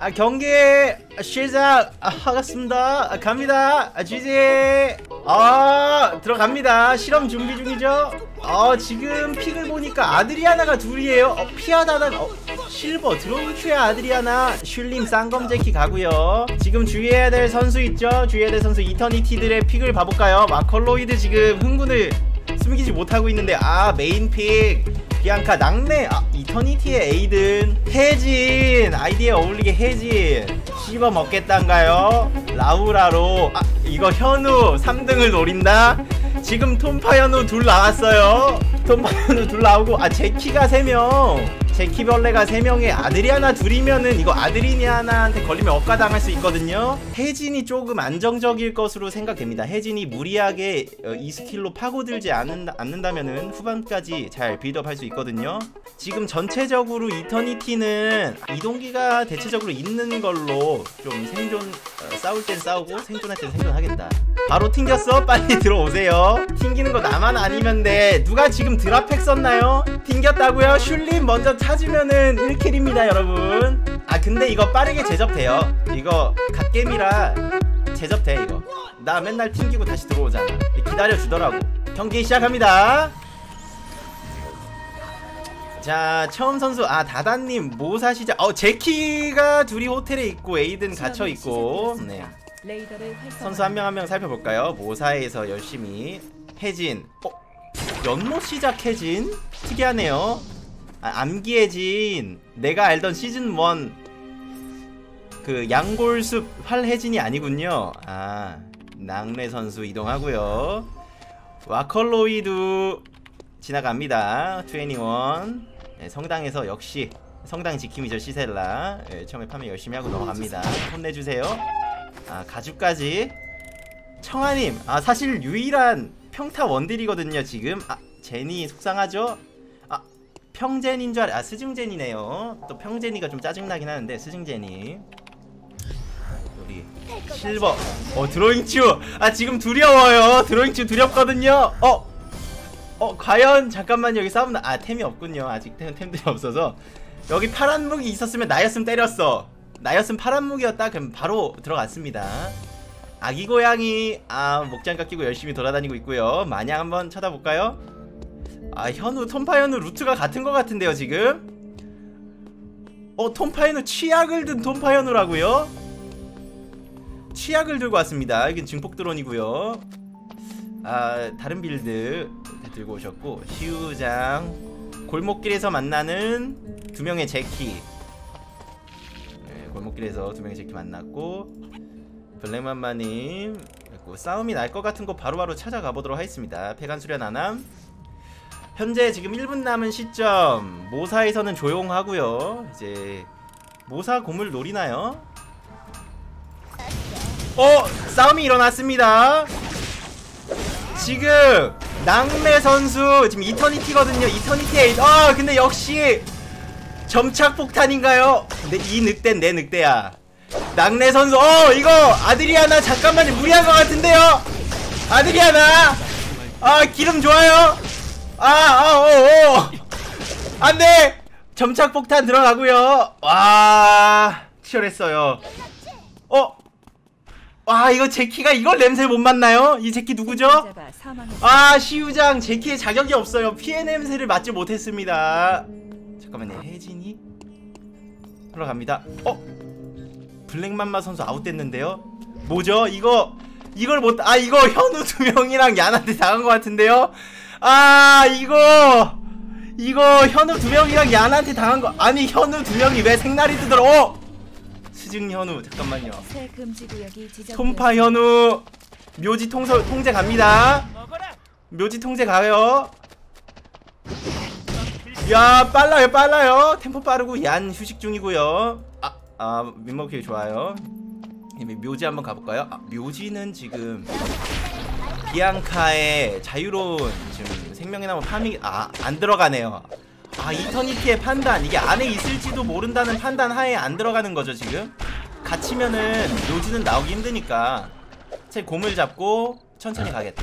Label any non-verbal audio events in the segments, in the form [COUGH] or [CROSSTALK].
아, 경기 시작하겠습니다. 아, 갑니다. 아, GG. 아, 들어갑니다. 실험 준비 중이죠. 어, 지금 픽을 보니까 아드리아나가 둘이에요. 어, 피하다가 어, 실버 드론큐의 아드리아나 슐림 쌍검제키 가고요. 지금 주의해야 될 선수 있죠? 주의해야 될 선수 이터니티들의 픽을 봐볼까요? 마컬로이드 지금 흥분을 숨기지 못하고 있는데 아 메인 픽 비앙카 낙내 아 이터니티의 에이든 혜진 아이디에 어울리게 혜진 씹어 먹겠단가요? 라우라로 아 이거 현우 3등을 노린다? 지금 톰파 현우 둘 나왔어요. 톰파 현우 둘 나오고 아 제키가 3명 제키벌레가 3명에 아드리아나 둘이면은 이거 아드리아나한테 걸리면 억가당할 수 있거든요 혜진이 조금 안정적일 것으로 생각됩니다 혜진이 무리하게 어, 이 스킬로 파고들지 않는다, 않는다면은 후반까지 잘 빌드업 할 수 있거든요 지금 전체적으로 이터니티는 이동기가 대체적으로 있는 걸로 좀 생존 어, 싸울 땐 싸우고 생존할 땐 생존하겠다 바로 튕겼어? 빨리 [LAUGHS] 들어오세요 튕기는 거 나만 아니면 돼 누가 지금 드라팩 썼나요? 튕겼다고요? 슐림 먼저 찾으면은 1킬입니다 여러분. 아 근데 이거 빠르게 제접돼요. 이거 갓겜이라 제접돼 이거. 나 맨날 튕기고 다시 들어오잖아. 기다려주더라고. 경기 시작합니다. 자 처음 선수 아 다다님 모사 시작. 어 제키가 둘이 호텔에 있고 에이든 갇혀있고. 네. 선수 한 명 한 명 살펴볼까요? 모사에서 열심히. 혜진. 어? 연못 시작 혜진? 특이하네요 아, 암기의 진 내가 알던 시즌 1 그 양골숲 활혜진이 아니군요. 아 낙뢰 선수 이동하고요. 와컬로이드 지나갑니다. 21 네, 성당에서 역시 성당 지킴이죠 시셀라. 네, 처음에 파밍 열심히 하고 넘어갑니다. 혼내주세요. 아 가죽까지. 청아님 아 사실 유일한 평타 원딜이거든요 지금. 아 제니 속상하죠 평젠인 줄 알... 아. 스승제니네요. 또 평젠이가 좀 짜증나긴 하는데 스승제니 우리 실버. 어 드로잉 츄 아 지금 두려워요. 드로잉 츄 두렵거든요. 어? 어 과연 잠깐만 여기 싸움 나... 아 템이 없군요. 아직 템, 템들이 없어서. 여기 파란 무기 있었으면 나였으면 때렸어. 나였으면 파란 무기였다. 그럼 바로 들어갔습니다. 아기 고양이. 아 목장갑 끼고 열심히 돌아다니고 있고요. 마냥 한번 쳐다볼까요? 아 현우 톰파 현우 루트가 같은 것 같은데요 지금? 어 톰파 현우 취약을 든 톰파 현우라고요? 취약을 들고 왔습니다. 이건 증폭 드론이고요. 아 다른 빌드 들고 오셨고 시우장 골목길에서 만나는 두 명의 제키. 네, 골목길에서 두 명의 제키 만났고 블랙맘마님 싸움이 날 것 같은 거 바로바로 찾아가 보도록 하겠습니다. 폐간 수련 안함 현재 지금 1분 남은 시점. 모사에서는 조용하고요. 이제 모사 고물 노리나요? 어! 싸움이 일어났습니다. 지금 낭매 선수 지금 이터니티거든요. 이터니티 에이드 아 근데 역시 점착 폭탄인가요? 근데 이 늑대는 내 늑대야. 낭래 선수 어 이거 아드리아나 잠깐만 무리한 것 같은데요? 아드리아나? 아 기름 좋아요 아, 아, 오, 오. 안 돼! 점착 폭탄 들어가고요. 와, 치열했어요. 어? 와, 이거 제키가 이걸 냄새를 못 맡나요? 이 제키 누구죠? 아, 시우장 제키의 자격이 없어요. 피해 냄새를 맡지 못했습니다. 잠깐만요, 혜진이? 들어갑니다. 어? 블랙맘마 선수 아웃됐는데요? 뭐죠? 이거 이걸 못, 아, 이거 현우 두 명이랑 얀한테 당한 것 같은데요? 아 이거 이거 현우 두 명이랑 야나한테 당한 거 아니 현우 두 명이 왜 생날이 뜨더라 어? 수증 현우 잠깐만요. 톰파 현우 묘지 통서, 통제 갑니다. 묘지 통제 가요. 야 빨라요 빨라요. 템포 빠르고 얀 휴식 중이고요. 아, 아 민머키 좋아요. 묘지 한번 가볼까요? 아, 묘지는 지금 비앙카의 자유로운 지금 생명의 나무 파밍 아 안 들어가네요 아 이터니티의 판단 이게 안에 있을지도 모른다는 판단 하에 안 들어가는 거죠 지금 갇히면은 묘지는 나오기 힘드니까 제 곰을 잡고 천천히 가겠다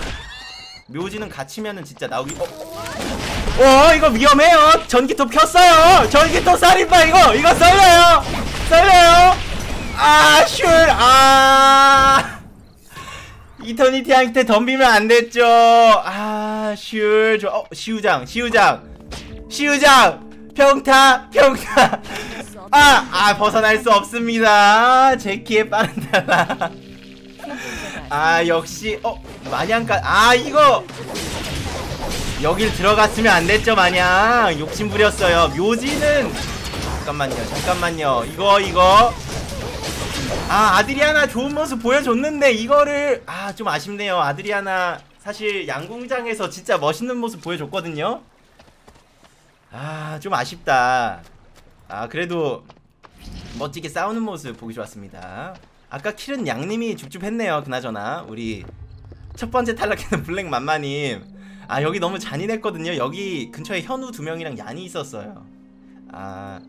묘지는 갇히면은 진짜 나오기 어? 어 이거 위험해요 전기톱 켰어요 전기톱 살인마 이거 이거 썰려요 썰려요 아, 슐! 아! 이터니티한테 덤비면 안 됐죠. 아, 슐. 저, 어, 시우장, 시우장. 시우장! 평타, 평타. 아, 아, 벗어날 수 없습니다. 제키의 빠른 달라. 아, 역시, 어, 마냥까, 아, 이거! 여길 들어갔으면 안 됐죠, 마냥. 욕심 부렸어요. 묘지는, 잠깐만요, 잠깐만요. 이거, 이거. 아 아드리아나 좋은 모습 보여줬는데 이거를 아 좀 아쉽네요. 아드리아나 사실 양궁장에서 진짜 멋있는 모습 보여줬거든요. 아 좀 아쉽다. 아 그래도 멋지게 싸우는 모습 보기 좋았습니다. 아까 킬은 양님이 줍줍했네요 그나저나. 우리 첫 번째 탈락했는 블랙 맘마님. 아 여기 너무 잔인했거든요. 여기 근처에 현우 두 명이랑 얀이 있었어요. 아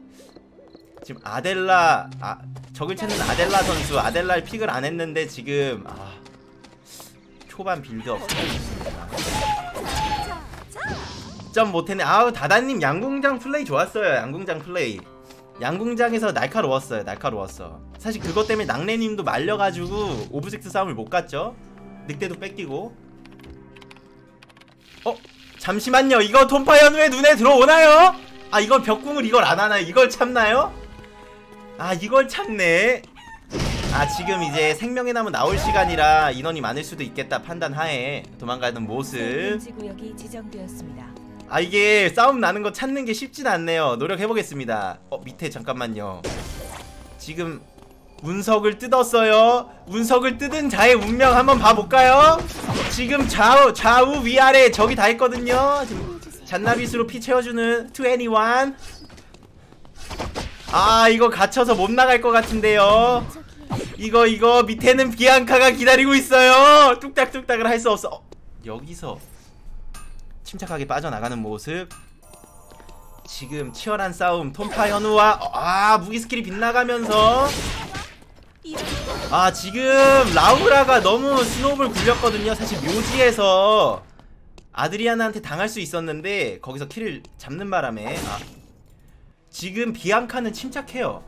지금 아델라 아 적을 찾는 아델라 선수 아델라를 pick을 안 했는데 지금 아 초반 build up 점 못했네 아우 다다님 양궁장 플레이 좋았어요 양궁장 플레이 양궁장에서 날카로웠어요 날카로웠어 사실 그것 때문에 낙래님도 말려가지고 object 싸움을 못 갔죠 늑대도 뺏기고 어? 잠시만요 이거 톰파이언 왜 눈에 들어오나요? 아 이걸 벽궁을 이걸 안 하나요? 이걸 참나요? 아 이걸 참네. 아 지금 이제 생명의 나무 나올 시간이라 인원이 많을 수도 있겠다 판단하에 도망가는 모습. 아 이게 싸움 나는 거 찾는 게 쉽진 않네요. 노력해보겠습니다. 어 밑에 잠깐만요. 지금 운석을 뜯었어요. 운석을 뜯은 자의 운명 한번 봐볼까요? 지금 좌우 좌우 위아래 적이 다 있거든요. 지금 잔나빗으로 피 채워주는 21 아 이거 갇혀서 못 나갈 것 같은데요. 이거 이거 밑에는 비앙카가 기다리고 있어요. 뚝딱뚝딱을 할 수 없어. 어, 여기서 침착하게 빠져나가는 모습. 지금 치열한 싸움. tonfa 현우와 어, 아 무기 스킬이 빗나가면서. 아 지금 라우라가 너무 snowball 굴렸거든요. 사실 묘지에서 아드리아나한테 당할 수 있었는데 거기서 kill을 잡는 바람에. 아, 지금 비앙카는 침착해요.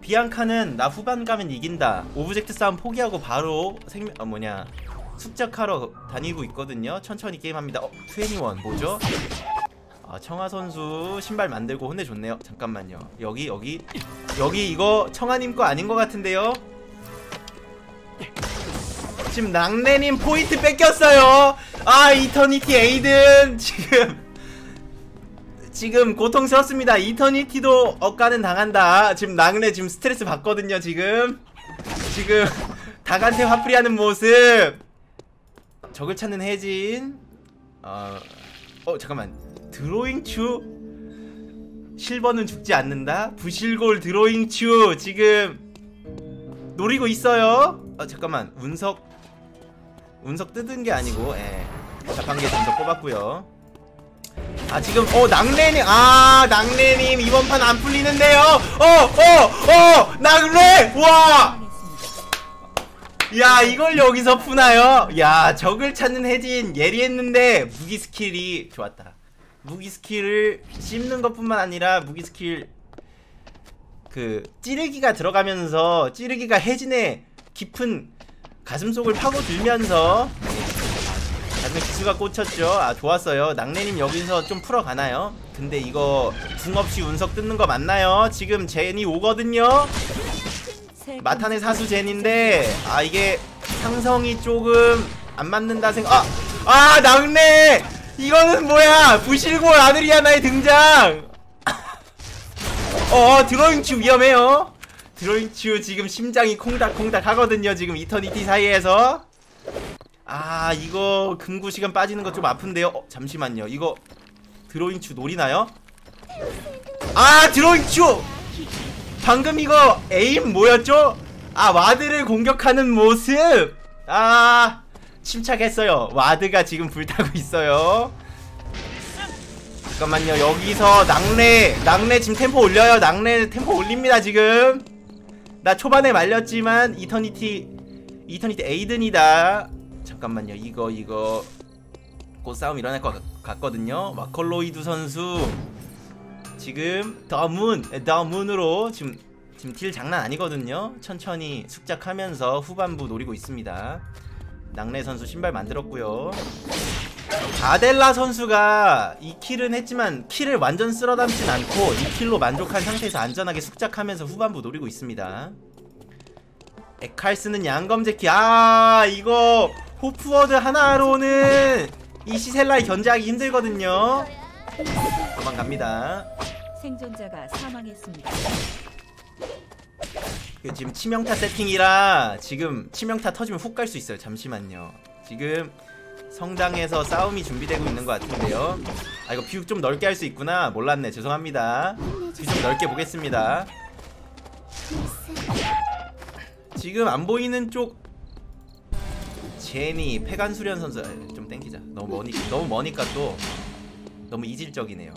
비앙카는 나 후반 가면 이긴다. object 싸움 포기하고 바로 생명 아 뭐냐 숙작하러 다니고 있거든요. 천천히 게임합니다. 어? 21 뭐죠? 아 청아 선수 신발 만들고 혼내줬네요. 잠깐만요. 여기 여기 여기 이거 청아님 거 아닌 것 같은데요? 지금 낙내님 포인트 뺏겼어요. 아 이터니티 에이든 지금 지금 고통스럽습니다. 이터니티도 억가는 당한다. 지금 낙내 지금 스트레스 받거든요 지금. 지금 [LAUGHS] 닭한테 화풀이하는 모습. 적을 찾는 혜진. 어, 어 잠깐만. 드로잉 추 실버는 죽지 않는다? 부실골 드로잉 추 지금. 노리고 있어요. 어 잠깐만. 운석. 운석 뜯은 게 아니고 예. 자판기에 운석 뽑았고요 아 지금 어 낙래님 아 낙래님 이번 판 안 풀리는데요. 어어어 낙래! 와! 야 이걸 여기서 푸나요? 야 적을 찾는 혜진 예리했는데 무기 스킬이 좋았다. 무기 스킬을 씹는 것뿐만 아니라 무기 스킬 그 찌르기가 들어가면서 찌르기가 혜진의 깊은 가슴속을 파고들면서 가슴에 기수가 꽂혔죠 아 좋았어요 낙래님 여기서 좀 풀어가나요? 근데 이거 궁 없이 운석 뜯는 거 맞나요? 지금 제니 오거든요? 새 마탄의 사수 젠인데 아 이게 상성이 조금 안 맞는다 생각 아! 아 낙내 이거는 뭐야 부실골 아드리아나의 등장 [LAUGHS] 어 드로잉추 위험해요 드로잉추 지금 심장이 콩닥콩닥 하거든요 지금 이터니티 사이에서 아 이거 금구 시간 빠지는 거 좀 아픈데요. 어 잠시만요. 이거 드로잉추 노리나요? 아 드로잉추 방금 이거 에임 뭐였죠? 아 ward를 공격하는 모습! 아 침착했어요. ward가 지금 불타고 있어요. 잠깐만요. 여기서 낙뢰 낙뢰 지금 템포 올려요. 낙뢰 템포 올립니다 지금. 나 초반에 말렸지만 이터니티 이터니티 에이든이다 잠깐만요 이거 이거 곧 싸움 일어날 것 같- 같거든요 마컬로이드 선수 지금 더문 더문으로 지금 지금 딜 장난 아니거든요. 천천히 숙작하면서 후반부 노리고 있습니다. 낙내 선수 신발 만들었고요. 아델라 선수가 이 킬은 했지만 킬을 완전 쓸어담진 않고 이 킬로 만족한 상태에서 안전하게 숙작하면서 후반부 노리고 있습니다. 에칼스는 양검제키 아 이거 호프워드 하나로는 이 시셀라에 견제하기 힘들거든요. 도망갑니다. 생존자가 사망했습니다. 그 지금 치명타 세팅이라 지금 치명타 터지면 훅 갈 수 있어요. 잠시만요. 지금 성당에서 싸움이 준비되고 있는 것 같은데요. 아 이거 view 좀 넓게 할 수 있구나. 몰랐네. 죄송합니다. view 좀 넓게 보겠습니다. 지금 안 보이는 쪽 제니 패간수련 선수 아, 좀 땡기자. 너무 머니 너무 머니까 또 너무 이질적이네요.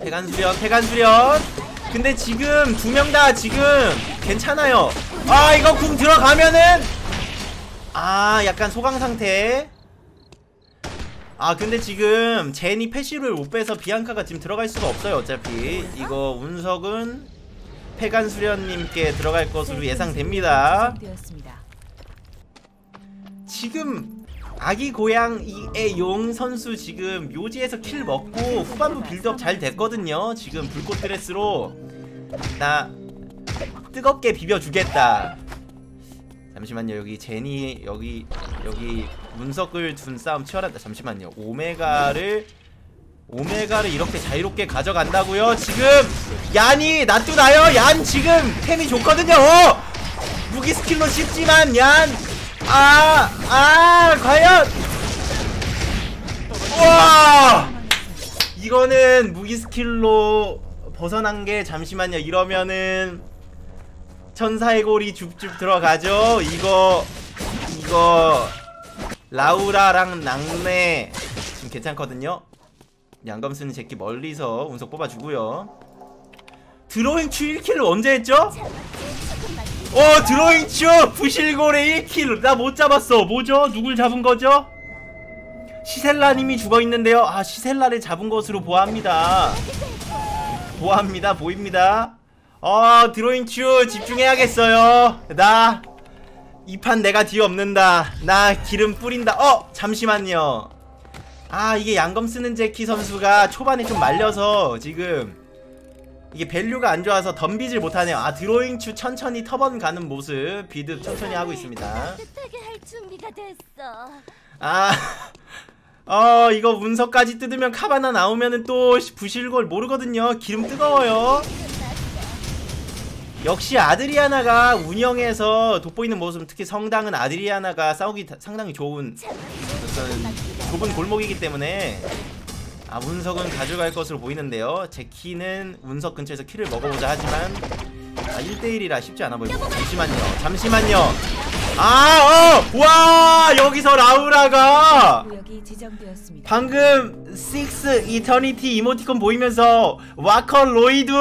패간수련 패간수련. 근데 지금 두 명 다 지금 괜찮아요. 아 이거 궁 들어가면은 아 약간 소강 상태. 아 근데 지금 제니 패시를 못 빼서 비앙카가 지금 들어갈 수가 없어요 어차피. 이거 운석은 패간 수련님께 들어갈 것으로 예상됩니다 지금 아기 고양이의 용 선수 지금 묘지에서 킬 먹고 후반부 빌드업 잘 됐거든요. 지금 불꽃 드레스로 나 뜨겁게 비벼주겠다. 잠시만요. 여기 제니 여기 여기 문석을 둔 싸움 치열하다. 잠시만요. 오메가를 오메가를 이렇게 자유롭게 가져간다고요? 지금 얀이 놔두나요? 얀 지금 템이 좋거든요. 어! 무기 skill로 쉽지만 얀 아, 아, 과연! 와! 이거는 무기 skill로 벗어난 게 잠시만요. 이러면은 천사의 골이 줍줍 들어가죠. 이거 이거 라우라랑 낙내 지금 괜찮거든요. 양검 쓰는 제끼 멀리서 운석 뽑아주고요. 드로잉 추 1킬을 언제 했죠? 어 드로잉 추 부실골의 1킬. 나 못 잡았어. 뭐죠? 누굴 잡은 거죠? 시셀라님이 죽어있는데요. 아 시셀라를 잡은 것으로 보아합니다. 보아합니다. 보입니다. 어 드로잉 추 집중해야겠어요. 나 이 판 내가 뒤엎는다. 나 기름 뿌린다. 어 잠시만요. 아 이게 양검 쓰는 제키 선수가 초반에 좀 말려서 지금 이게 밸류가 안 좋아서 덤비질 못하네요. 아 드로잉 추 천천히 터번 가는 모습 비드 천천히 하고 있습니다. 아, [LAUGHS] 어 이거 문서까지 뜯으면 카바나 나오면은 또 부실골 모르거든요. 기름 뜨거워요. 역시 아드리아나가 운영해서 돋보이는 모습 특히 성당은 아드리아나가 싸우기 다- 상당히 좋은 어떤 좁은 골목이기 때문에 아 운석은 가져갈 것으로 보이는데요. 제키는 운석 근처에서 키를 먹어보자 하지만 아 1대1이라 쉽지 않아 보이고 잠시만요. 잠시만요. 아 어! 와! 여기서 라우라가. 방금 6 이터니티 이모티콘 보이면서 와커 로이드!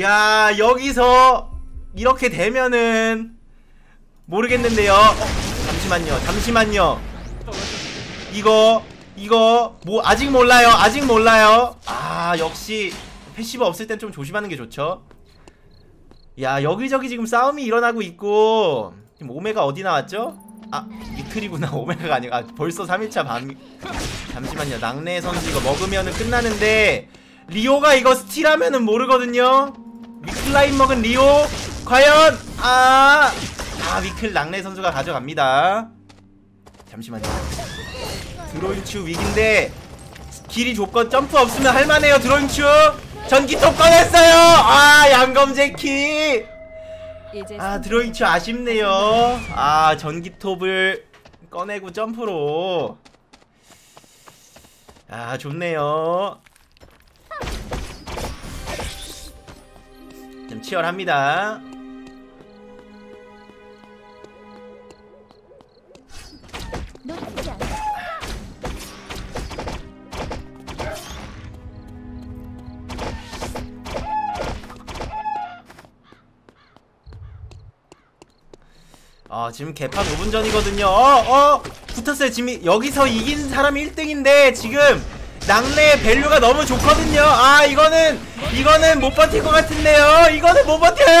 야 여기서 이렇게 되면은 모르겠는데요. 어, 잠시만요. 잠시만요. 이거 이거 뭐 아직 몰라요 아직 몰라요. 아 역시 passive 없을 땐 좀 조심하는 게 좋죠. 야 여기저기 지금 싸움이 일어나고 있고. 지금 오메가 어디 나왔죠? 아 이틀이구나. [LAUGHS] 오메가가 아니고. 아, 벌써 3일차 밤 잠시만요. 낙내 선수 이거 먹으면은 끝나는데 리오가 이거 스틸하면은 모르거든요. 위클라인 먹은 리오 과연? 아, 아 위클 낙내 선수가 가져갑니다. 잠시만요 드로잉추 위기인데 길이 좁건 점프 없으면 할만해요 드로잉추 전기톱 꺼냈어요. 아 양검제키. 이제 아 드로잉추 아쉽네요. 아 전기톱을 꺼내고 점프로. 아 좋네요. 좀 치열합니다 아 지금 개판 5분 전이거든요 어 어 붙었어요 지금 여기서 이긴 사람이 1등인데 지금 낙내 value가 너무 좋거든요. 아 이거는 이거는 못 버틸 것 같은데요. 이거는 못 버텨요.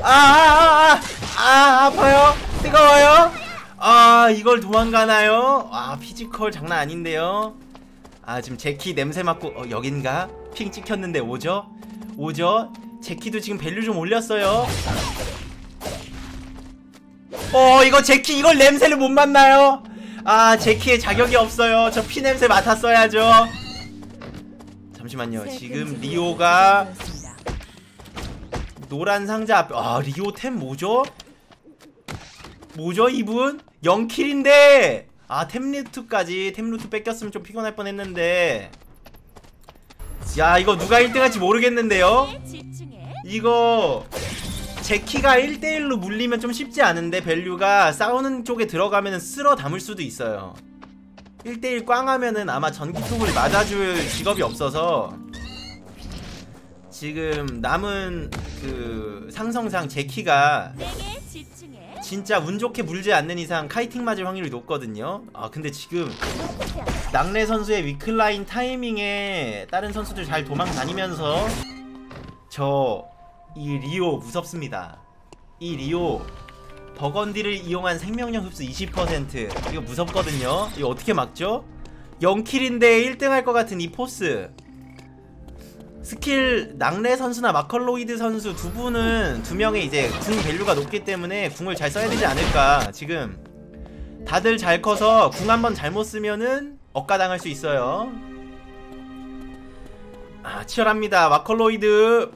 아아아아 아, 아, 아, 아파요. 뜨거워요. 아 이걸 도망가나요? 아 피지컬 장난 아닌데요. 아 지금 제키 냄새 맡고 어, 여긴가? ping 찍혔는데 오죠? 오죠? 제키도 지금 value 좀 올렸어요. 어 이거 제키 이걸 냄새를 못 맡나요? 아 제키의 자격이 없어요. 저 피 냄새 맡았어야죠. 잠시만요. 새 지금 리오가. 노란 상자 앞에 아 리오 템 뭐죠? 뭐죠 이분? 0킬인데 아 템루트까지 템루트 뺏겼으면 좀 피곤할 뻔했는데 야 이거 누가 1등 할지 모르겠는데요? 집중해. 이거 제키가 1대1로 물리면 좀 쉽지 않은데 value가 싸우는 쪽에 들어가면 쓸어 담을 수도 있어요 1대1 꽝 하면은 아마 전기톱을 맞아줄 직업이 없어서 지금 남은 그 상성상 제키가. 진짜 운 좋게 물지 않는 이상 kiting 맞을 확률이 높거든요 아 근데 지금. 낙내 선수의 위클라인 타이밍에 다른 선수들 잘 도망 다니면서 저 이 리오 무섭습니다. 이 리오 버건디를 이용한 생명력 흡수 20% 이거 무섭거든요. 이거 어떻게 막죠? 0kill인데 1등 할 것 같은 이 force skill 낙내 선수나 마컬로이드 선수 두 분은 두 명의 이제 궁 value가 높기 때문에 궁을 잘 써야 되지 않을까 지금 다들 잘 커서 궁 한번 잘못 쓰면은 억까당할 수 있어요. 아 치열합니다. 마컬로이드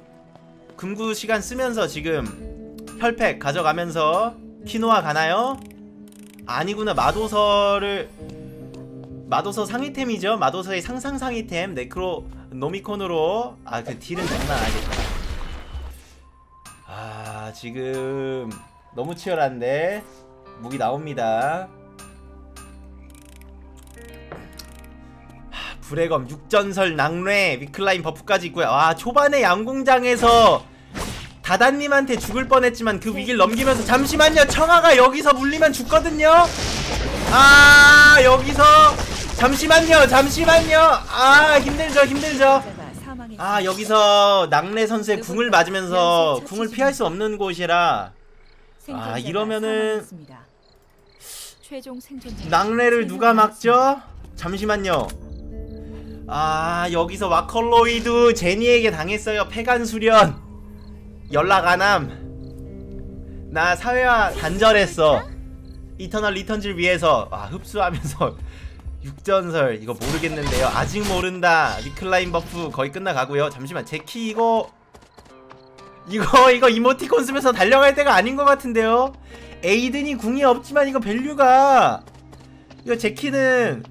금구 시간 쓰면서 지금 혈팩 가져가면서 키노아 가나요? 아니구나 마도서를 마도서 상위템이죠. 마도서의 상상 상위템 네크로 노미콘으로 아 그 딜은 장난 아니겠다. 아 지금 너무 치열한데 무기 나옵니다. 불의 검, 육전설, 낙뢰, 위클라인 버프까지 있고요. 와 초반에 양궁장에서 다다님한테 죽을 뻔했지만 그 위기를 넘기면서 잠시만요. 청아가 여기서 물리면 죽거든요. 아 여기서 잠시만요. 잠시만요. 아 힘들죠, 힘들죠. 아 여기서 낙뢰 선수의 궁을 맞으면서 궁을 피할 수 없는 곳이라 아, 이러면은 낙뢰를 누가 막죠? 잠시만요. 아 여기서 와컬로이드 제니에게 당했어요. 폐간 수련. 연락 안함. 나 사회와 단절했어. 이터널 리턴즈를 위해서 아 흡수하면서 [LAUGHS] 육전설 이거 모르겠는데요. 아직 모른다. 리클라인 버프 거의 끝나가고요. 잠시만 제 키 이거 이거 이거 이모티콘 쓰면서 달려갈 때가 아닌 것 같은데요. 에이든이 궁이 없지만 이거 value가 이거 제키는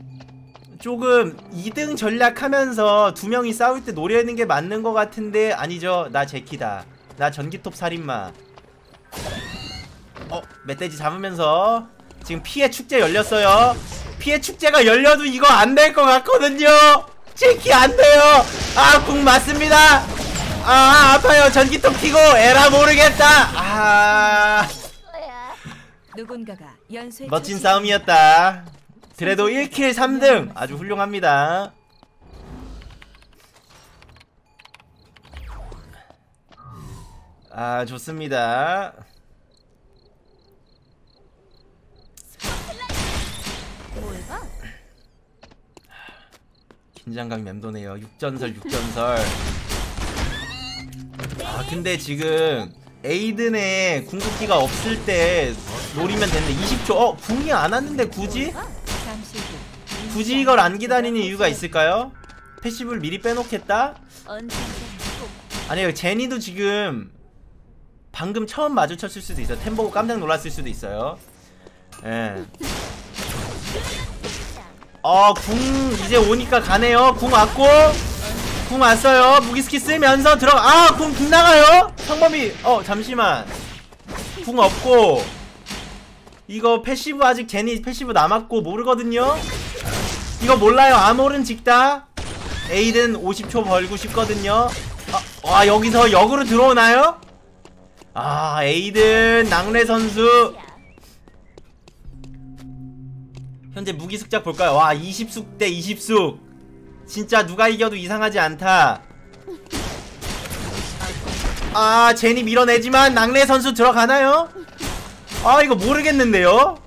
조금 2등 전략하면서 두 명이 싸울 때 노리는 게 맞는 것 같은데 아니죠. 나 제키다. 나 전기톱 살인마. 어 멧돼지 잡으면서 지금 피해 축제 열렸어요. 피해 축제가 열려도 이거 안 될 것 같거든요. 제키 안 돼요. 아 궁 맞습니다. 아 아파요. 전기톱 키고 에라 모르겠다. 아? 누군가가 연쇄 멋진 싸움이었다. 그래도 1킬 3등 아주 훌륭합니다. 아 좋습니다. 긴장감이 맴도네요. 육전설 육전설. 아 근데 지금 에이든의 궁극기가 없을 때 노리면 되는데 20초 어 궁이 안 왔는데 굳이? 굳이 이걸 안 기다리는 이유가 있을까요? 패시브를 미리 빼놓겠다? 아니요 제니도 지금 방금 처음 마주쳤을 수도 있어요. 템 보고 깜짝 놀랐을 수도 있어요. 예. 어 궁 이제 오니까 가네요. 궁 왔고 궁 왔어요. 무기스키 쓰면서 들어 아궁 빗나가요? 성범이 어 잠시만. 궁 없고 이거 패시브 아직 제니 패시브 남았고 모르거든요 이거 몰라요 아몰은 직다 에이든 50초 벌고 싶거든요 아, 와 여기서 역으로 들어오나요? 아 에이든 낙뢰 선수 야. 현재 무기 습작 볼까요? 와 20숙 대 20숙 진짜 누가 이겨도 이상하지 않다 아 제니 밀어내지만 낙내 선수 들어가나요? 아 이거 모르겠는데요?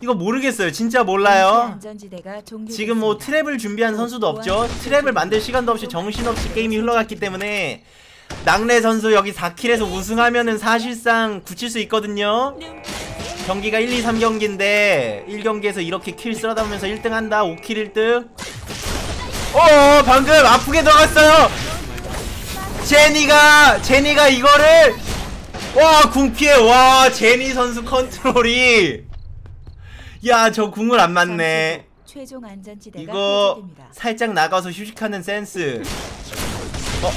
이거 모르겠어요. 진짜 몰라요. 지금 뭐 트랩을 준비한 선수도 없죠. 트랩을 만들 시간도 없이 정신없이 게임이 흘러갔기 때문에 낙내 선수 여기 4킬에서 우승하면은 사실상 굳힐 수 있거든요. 경기가 1, 2, 3경기인데 1경기에서 이렇게 킬 쓸어담으면서 1등 한다. 5킬 1등. 어 방금 아프게 들어갔어요. 제니가 제니가 이거를 와궁 피해. 와 제니 선수 컨트롤이 야 저 궁을 안 맞네. 최종 안전지대가 이거. 살짝 나가서 휴식하는 센스. 어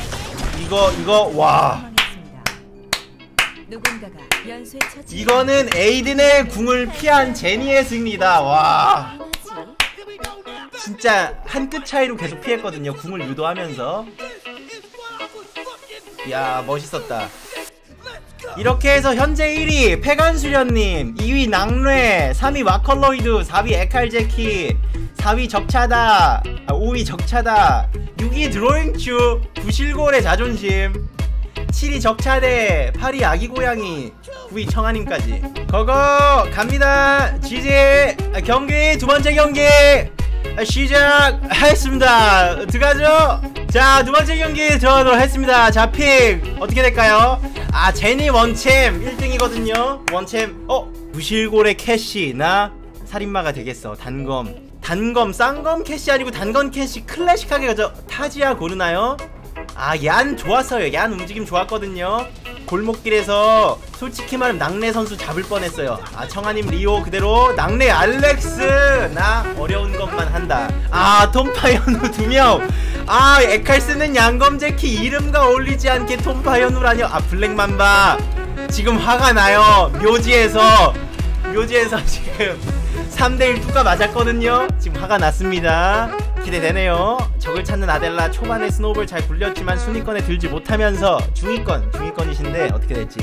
이거 이거 와. 이거는 에이든의 궁을 피한 제니의 승리다. 와. 진짜 한 끗 차이로 계속 피했거든요 궁을 유도하면서. 야 멋있었다 이렇게 해서 현재 1위 패간수련님 2위 낙뢰 3위 와컬로이드 4위 에칼제키 4위 적차다 아, 5위 적차다 6위 드로잉추 부실골의 자존심 7위 적차대 8위 아기고양이 9위 청아님까지. 거거 갑니다. GG. 아, 경기 두 번째 경기. 아, 시작하겠습니다. 들어가죠 자 두 번째 경기 들어가도록 했습니다. 자 pick. 어떻게 될까요? 아 제니 원챔 1등이거든요. 원챔 어 부실골의 캐시 나 살인마가 되겠어. 단검. 단검 쌍검 캐시 아니고 단검 캐시 클래식하게 가죠 타지아 고르나요? 아, 얀 좋았어요. 얀 움직임 좋았거든요. 골목길에서 솔직히 말하면 낙내 선수 잡을 뻔했어요. 아, 청아님 리오 그대로 낙내 알렉스 나 어려운 것만 한다. 아, 톰파이언우 두 명. 아, 에칼스는 양검제키 이름과 어울리지 않게 톰파이언우라뇨. 아, 블랙맘바 지금 화가 나요. 묘지에서 묘지에서 지금 [LAUGHS] 3대1 투가 맞았거든요. 지금 화가 났습니다. 기대되네요. 적을 찾는 아델라 초반에 snowball 잘 굴렸지만 순위권에 들지 못하면서 중위권, 중위권이신데 어떻게 될지.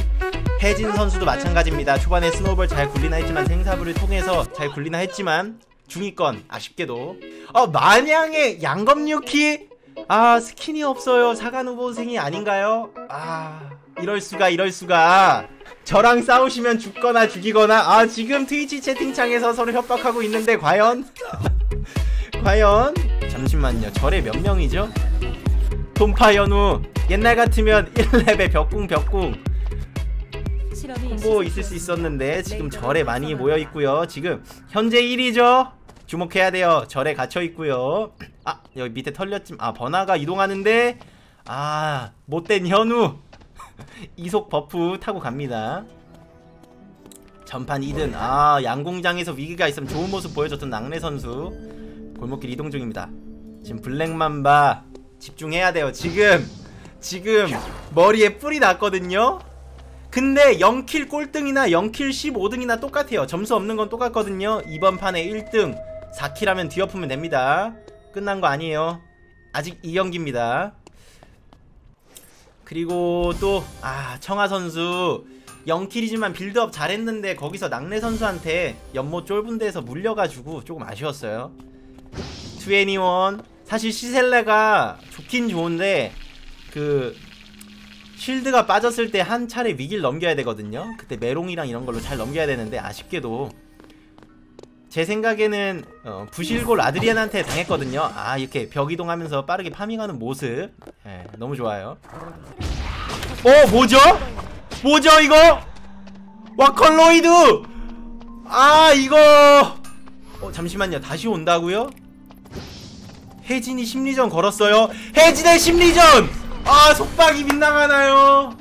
혜진 선수도 마찬가지입니다. 초반에 snowball 잘 굴리나 했지만 생사부를 통해서 잘 굴리나 했지만 중위권 아쉽게도. 어 마냥의 양검 유키 아 스킨이 없어요. 사관 후보생이 아닌가요? 아 이럴 수가 이럴 수가. 저랑 싸우시면 죽거나 죽이거나 아 지금 트위치 채팅창에서 서로 협박하고 있는데 과연 [LAUGHS] 과연 잠시만요 절에 몇 명이죠? 톰파연우 옛날 같으면 1렙에 벽궁 벽궁. 실험이 홍보 있을 수 있었는데 지금 절에 많이 모여 있고요. 지금 현재 1위죠? 주목해야 돼요. 절에 갇혀 있고요. 아 여기 밑에 털렸지. 아 번화가 이동하는데? 아 못된 현우. [LAUGHS] 이속 버프 타고 갑니다. 전판 2등. 아, 양공장에서 위기가 있으면 좋은 모습 보여줬던 낙내 선수. 골목길 이동 중입니다. 지금 블랙맘바 집중해야 돼요. 지금 지금 머리에 뿔이 났거든요. 근데 0킬 꼴등이나 0킬 15등이나 똑같아요. 점수 없는 건 똑같거든요. 이번 판에 1등 4킬 하면 뒤엎으면 됩니다. 끝난 거 아니에요. 아직 2경기입니다. 그리고 또 아 청아 선수 0킬이지만 빌드업 잘했는데 거기서 낙내 선수한테 연못 쫄은 데서 물려가지고 조금 아쉬웠어요 21 사실 시셀레가 좋긴 좋은데 그 shield가 빠졌을 때 한 차례 위기를 넘겨야 되거든요. 그때 메롱이랑 이런 걸로 잘 넘겨야 되는데 아쉽게도 제 생각에는 어, 부실골 아드리안한테 당했거든요. 아 이렇게 벽 이동하면서 빠르게 farming하는 모습. 예, 너무 좋아요. 어 뭐죠? 뭐죠 이거? 와컬로이드! 아 이거! 어 잠시만요. 다시 온다고요? 혜진이 심리전 걸었어요. 혜진의 심리전! 아 속박이 빗나가나요?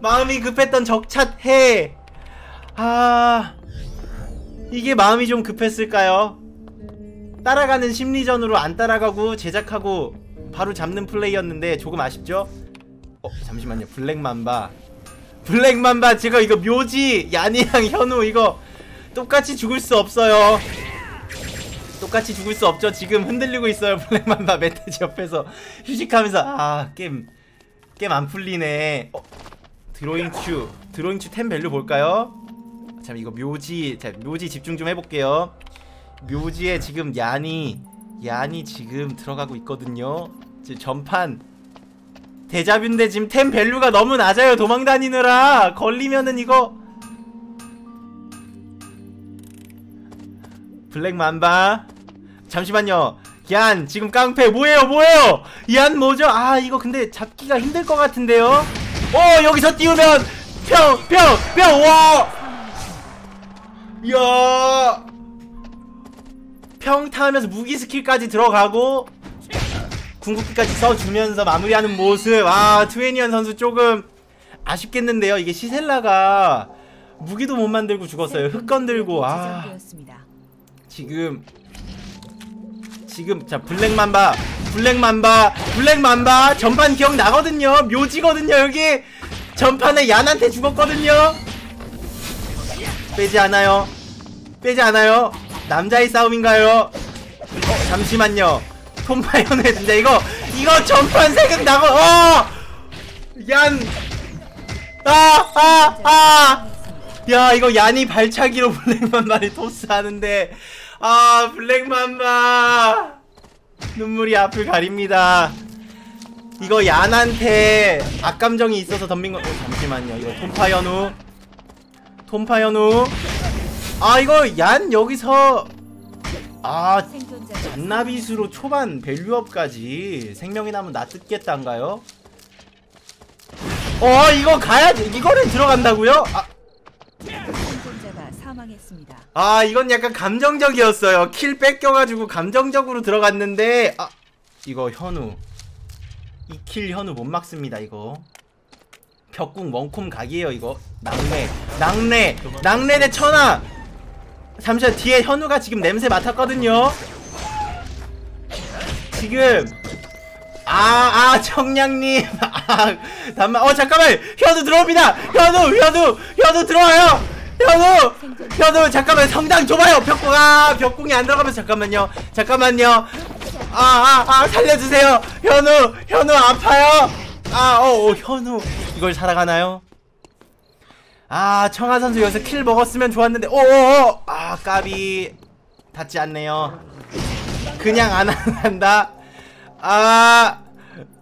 마음이 급했던 적찻 해아 이게 마음이 좀 급했을까요? 따라가는 심리전으로 안 따라가고 제작하고 바로 잡는 플레이였는데 조금 아쉽죠? 어 잠시만요. 블랙맘바. 블랙맘바 제가 이거 묘지 야니랑 현우 이거 똑같이 죽을 수 없어요 똑같이 죽을 수 없죠. 지금 흔들리고 있어요. [LAUGHS] 블랙맘바 멧돼지 옆에서. 휴식하면서 아 게임 게임 안 풀리네. 어, 드로잉추 드로잉추 템 value 볼까요? 참 이거 묘지 자 묘지 집중 좀 해볼게요. 묘지에 지금 얀이 얀이 지금 들어가고 있거든요. 지금 전판. 데자뷰인데 지금 템 value가 너무 낮아요. 도망 다니느라. 걸리면은 이거 블랙맘바. 잠시만요. 얀 지금 깡패 뭐예요 뭐예요? 얀 뭐죠? 아 이거 근데 잡기가 힘들 것 같은데요? 어 여기서 띄우면 평평평와! 이야. 평타하면서 무기 스킬까지 들어가고 궁극기까지 써주면서 마무리하는 모습. 아 트웨니언 선수 조금 아쉽겠는데요. 이게 시셀라가 무기도 못 만들고 죽었어요. 흙 건들고. 아 지금 지금 자 블랙맘바 블랙맘바 블랙맘바 전판 기억나거든요. 묘지거든요 여기. 전판에 얀한테 죽었거든요. 빼지 않아요. 빼지 않아요. 남자의 싸움인가요? 어 잠시만요. 톰파이언의 진짜 이거 이거 전판 생각나고 어 얀 아 아 아! 야 이거 얀이 발차기로 블랙맘바를 토스하는데 아 블랙맘바 눈물이 앞을 가립니다. 이거 얀한테 악감정이 있어서 덤빈 거 어, 잠시만요. 이거 톰파연우. 톰파연우. 아 이거 얀 여기서 아 잔나비수로 초반 밸류업까지 생명이 남은 나 뜯겠다인가요? 어 이거 가야지 이거는 들어간다고요? 아 사망했습니다. 아 이건 약간 감정적이었어요. 킬 뺏겨가지고 감정적으로 들어갔는데 아 이거 현우. 이 킬 현우 못 막습니다 이거. 벽궁 원콤 각이에요 이거. 낙뢰 낙뢰 낙뢰 대 천하! 잠시만 뒤에 현우가 지금 냄새 맡았거든요. 지금. 아아 청량님. [LAUGHS] 아 잠만 어 잠깐만! 현우 들어옵니다! 현우 현우! 현우 들어와요 현우! 현우 잠깐만 성당 좁아요 벽궁 아. 벽궁이 안 들어가면 잠깐만요. 잠깐만요. 아아아 살려주세요. 현우 현우 아파요? 아어 어, 현우 이걸 살아가나요? 아 청아 선수 여기서 킬 먹었으면 좋았는데 오오오 아 까비. 닿지 않네요. 그냥 안 한다. 아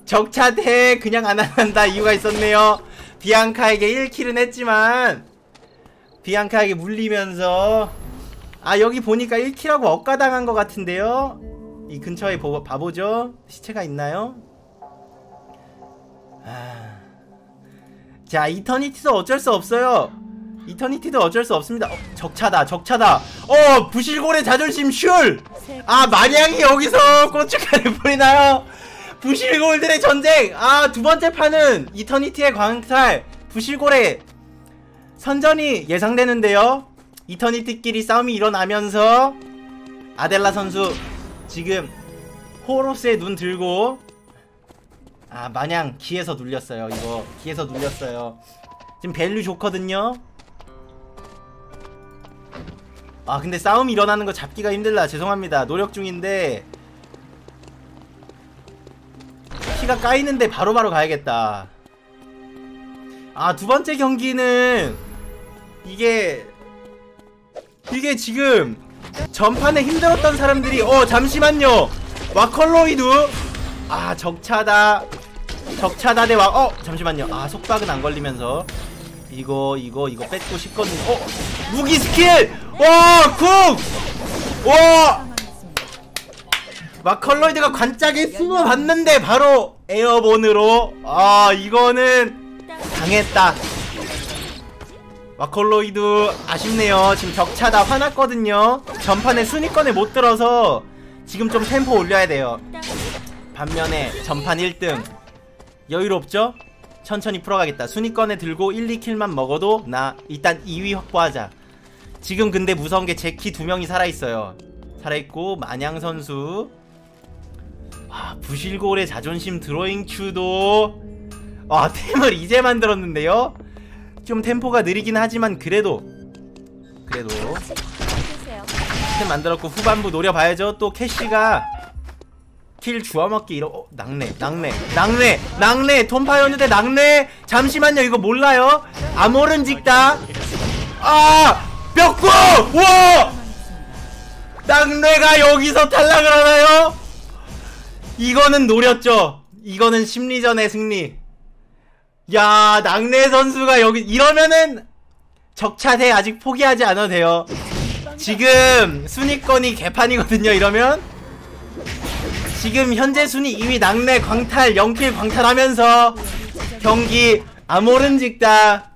적차대 그냥 안 한다. 이유가 있었네요. 비앙카에게 1킬은 했지만 비앙카에게 물리면서 아 여기 보니까 1킬하고 억가당한 것 같은데요? 이 근처에 보, 봐보죠. 시체가 있나요? 아... 자 이터니티도 어쩔 수 없어요. 이터니티도 어쩔 수 없습니다. 어, 적차다 적차다. 어 부실골의 자존심 슐새아 마냥이 여기서 고춧가루 뿌리나요? 부실골들의 전쟁! 아 두번째 판은 이터니티의 광탈 부실골의 선전이 예상되는데요. 이터니티끼리 싸움이 일어나면서 아델라 선수 지금 호로스에 눈 들고 아 마냥 기에서 눌렸어요 이거. 기에서 눌렸어요. 지금 value 좋거든요. 아 근데 싸움이 일어나는 거 잡기가 힘들다. 죄송합니다. 노력 중인데 피가 까이는데 바로 바로 가야겠다. 아 두번째 경기는 이게 이게 지금 전판에 힘들었던 사람들이 어 잠시만요. 와컬로이드. 아 적차다. 적차다 대와 어 잠시만요. 아 속박은 안 걸리면서. 이거 이거 이거 뺏고 싶거든요. 어 무기 스킬! 사망했습니다. 마컬로이드가 관짝에 숨어 봤는데 바로 airborne으로. 아 이거는 당했다 마컬로이드 아쉽네요. 지금 격차다 화났거든요. 전판에 순위권에 못 들어서 지금 좀 템포 올려야 돼요. 반면에 전판 1등. 여유롭죠? 천천히 풀어가겠다. 순위권에 들고 1, 2킬만 먹어도 나 일단 2위 확보하자. 지금 근데 무서운 게 제키 두 명이 살아있어요. 살아있고 마냥 선수. 아 부실골의 자존심 드로잉 큐도. 아 [LAUGHS] 템을 이제 만들었는데요 좀 템포가 느리긴 하지만 그래도 그래도. 템 만들었고 후반부 노려봐야죠 또 캐시가 킬 주워먹기 이러 어, 낙뢰 낙뢰 낙뢰 낙뢰 톰파이어느 대 낙뢰 잠시만요 이거 몰라요 아모른 직다 아 벽구 와. 낙뢰가 여기서 탈락을 하나요? 이거는 노렸죠. 이거는 심리전의 승리. 야, 낙뢰 선수가 여기 이러면은 적차대 아직 포기하지 않아도 돼요. 지금 순위권이 개판이거든요. 이러면 지금 현재 순위 2위 낙뢰 광탈 0킬 광탈하면서 경기 아모른 직다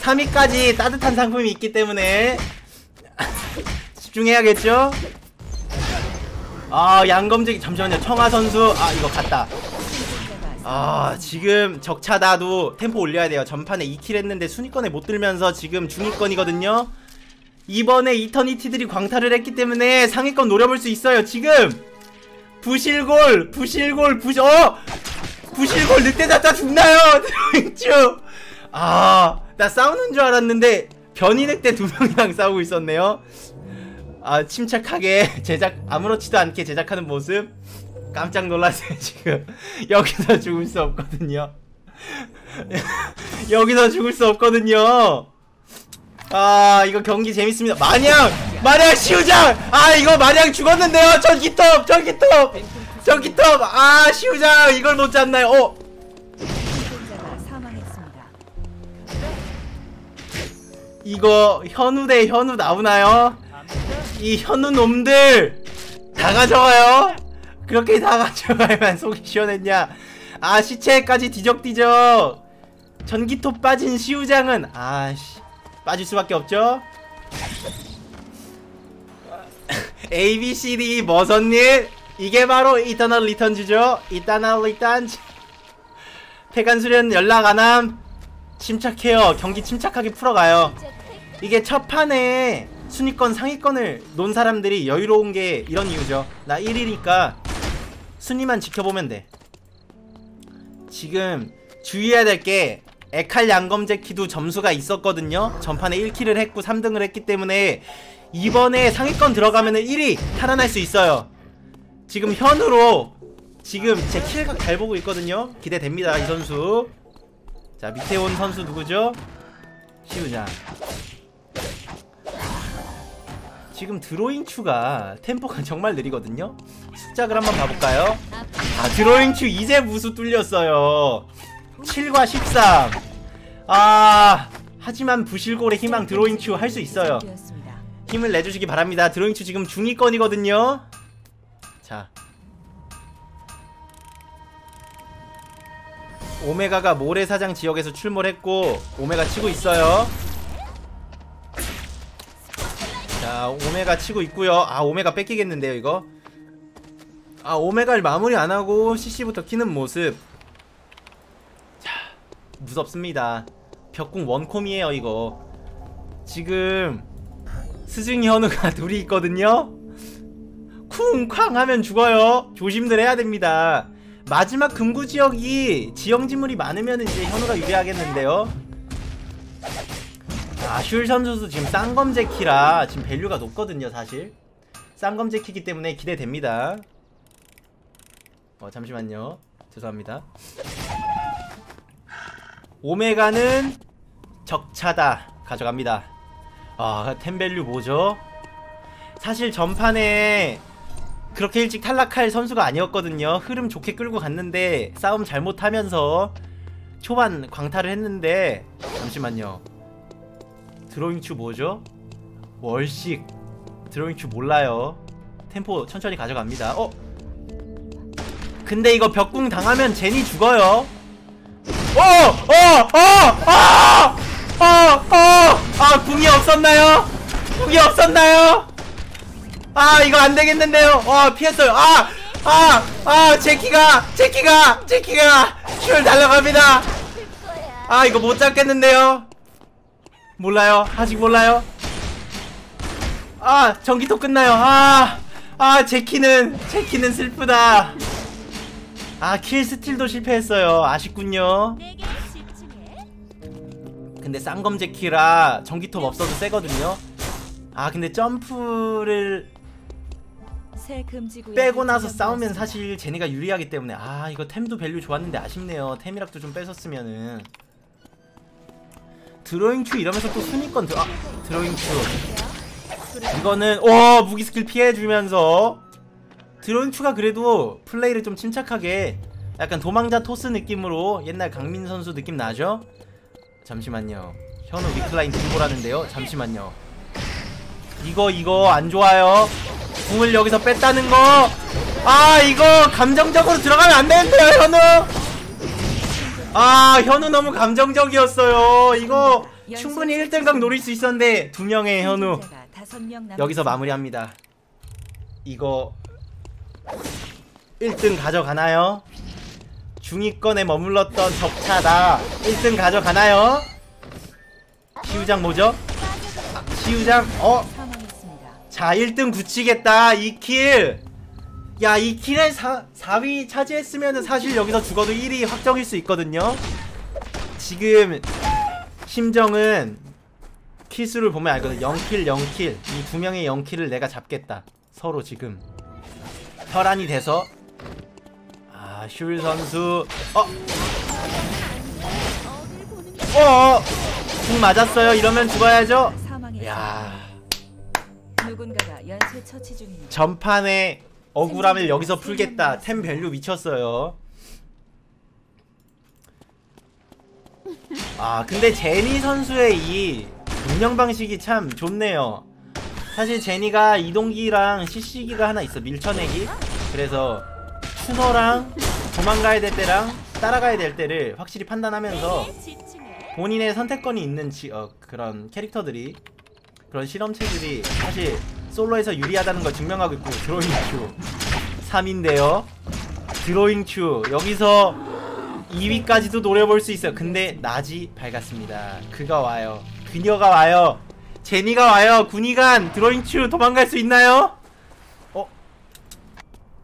3위까지 따뜻한 상품이 있기 때문에 집중해야겠죠? 아 양검직 잠시만요 청아 선수 아 이거 갔다 아 지금 적차다도 템포 올려야 돼요. 전판에 2킬 했는데 순위권에 못 들면서 지금 중위권이거든요. 이번에 이터니티들이 광탈을 했기 때문에 상위권 노려볼 수 있어요. 지금! 부실골 부실골 부실 어? 부실골 늑대 잡다 죽나요? [LAUGHS] 아나 싸우는 줄 알았는데 변이 늑대 두 명이랑 싸우고 있었네요. 아 침착하게 [LAUGHS] 제작 아무렇지도 않게 제작하는 모습 깜짝 놀랐어요 지금. [LAUGHS] 여기서 죽을 수 없거든요. [LAUGHS] 여기서 죽을 수 없거든요. 아 이거 경기 재밌습니다. 마냥 마냥 시우장! 아 이거 마냥 죽었는데요. 전기톱 전기톱! 전기톱! 아 시우장! 이걸 못 잡나요? 어. 이거 현우 대 현우 나오나요? 이 현우 놈들 다 가져가요? 그렇게 다 가져가야만 [LAUGHS] 속이 시원했냐? 아 시체까지 뒤적뒤적 전기톱 빠진 시우장은 아씨 빠질 수밖에 없죠? [LAUGHS] A, B, C, D 머선님 이게 바로 이터널 리턴즈죠? 이터널 리턴즈 폐간 수련 연락 안함 침착해요 경기 침착하게 풀어가요 이게 첫 판에 순위권 상위권을 논 사람들이 여유로운 게 이런 이유죠 나 1위니까 순위만 지켜보면 돼. 지금 주의해야 될 게 에칼 양검 재키도 점수가 있었거든요. 전판에 1킬을 했고 3등을 했기 때문에 이번에 상위권 들어가면은 1위 탈환할 수 있어요. 지금 현우로 지금 제 킬각 잘 보고 있거든요. 기대됩니다 이 선수. 자 밑에 온 선수 누구죠? 시우장 지금 드로잉 추가 템포가 [LAUGHS] 정말 느리거든요. 숫작을 한번 봐볼까요? 아 드로잉 추 이제 무수 뚫렸어요. 7과 13 아 하지만 부실골의 희망 드로잉 추 할 수 있어요. 힘을 내주시기 바랍니다. 드로잉 추 지금 중위권이거든요. 자. 오메가가 모래사장 지역에서 출몰했고 오메가 치고 있어요 자 오메가 치고 있고요. 아 오메가 뺏기겠는데요 이거? 아 오메가를 마무리 안하고 CC부터 키는 모습. 자 무섭습니다. 벽궁 원콤이에요 이거. 지금 스승 현우가 [LAUGHS] 둘이 있거든요? 쿵쾅 하면 죽어요. 조심들 해야 됩니다. 마지막 금구 지역이 지형지물이 많으면 이제 현우가 유리하겠는데요 아, 슐 선수도 지금 쌍검제키라 지금 value가 높거든요, 사실. 쌍검제키기 때문에 기대됩니다. 어, 잠시만요. 죄송합니다. 오메가는 적차다. 가져갑니다. 아, 템밸류 뭐죠? 사실 전판에 그렇게 일찍 탈락할 선수가 아니었거든요. 흐름 좋게 끌고 갔는데 싸움 잘못하면서 초반 광탈을 했는데 잠시만요. 드로잉추 뭐죠? 월식 드로잉추 몰라요 템포 천천히 가져갑니다 어? 근데 이거 벽궁 당하면 제니 죽어요 어! 어! 어! 어! 어! 어! 아 궁이 없었나요? 궁이 없었나요? 아 이거 안되겠는데요 어 피했어요 아! 아! 아 제키가! 제키가! 제키가! 슈를 달려갑니다 아 이거 못 잡겠는데요 몰라요. 아직 몰라요. 아, 전기톱 끝나요. 아, 아, 제키는, 제키는 슬프다. 아, kill steal도 실패했어요. 아쉽군요. 근데 쌍검 제키라 전기톱 없어도 세거든요. 아, 근데 점프를 빼고 나서. 싸우면 사실 제니가 유리하기 때문에 아, 이거 템도 value 좋았는데 아쉽네요. 템이라도 좀 뺏었으면은. 드로잉 추 이러면서 또 순위권 들 아, 드로잉 추 이거는 오 무기 스킬 피해주면서. 드론추가 그래도 플레이를 좀 침착하게 약간 도망자 토스 느낌으로 옛날 강민 선수 느낌 나죠? 잠시만요. 현우 위클라인 등보라는데요. 잠시만요. 이거 이거 안 좋아요. 궁을 여기서 뺐다는 거 아 이거 감정적으로 들어가면 안 되는데요 현우 아 현우 너무 감정적이었어요 이거 충분히 1등각 노릴 수 있었는데 두 명의 현우. 여기서 마무리합니다. 이거 1등 가져가나요? 중위권에 머물렀던 적차다 1등 가져가나요? 시우장 뭐죠? 시우장 어? 자 1등 굳히겠다 2킬 야 2킬에 4, 4위 차지했으면 사실 여기서 죽어도 1위 확정일 수 있거든요. 지금 심정은 킬수를 보면 알거든. 0킬 0킬. 이 두 명의 0킬을 내가 잡겠다. 서로 지금. 혈안이 돼서. 아슐 선수. 어? 어? 궁 맞았어요. 이러면 죽어야죠. 야. 누군가가 연쇄 처치 중입니다. 전판에 억울함을 여기서 풀겠다. 템 value 미쳤어요. 아 근데 제니 선수의 이 운영 방식이 참 좋네요. 사실 제니가 이동기랑 CC기가 하나 있어 밀쳐내기. 그래서 추노랑 도망가야 될 때랑 따라가야 될 때를 확실히 판단하면서 본인의 선택권이 있는 지, 어, 그런 캐릭터들이 그런 실험체들이 사실 솔로에서 유리하다는 걸 증명하고 있고 드로잉 큐. 3인데요. 드로잉 큐. 여기서 2위까지도 노려볼 수 있어요. 근데 낮이 밝았습니다. 그가 와요. 그녀가 와요. 제니가 와요. 군의관 드로잉 큐 도망갈 수 있나요? 어?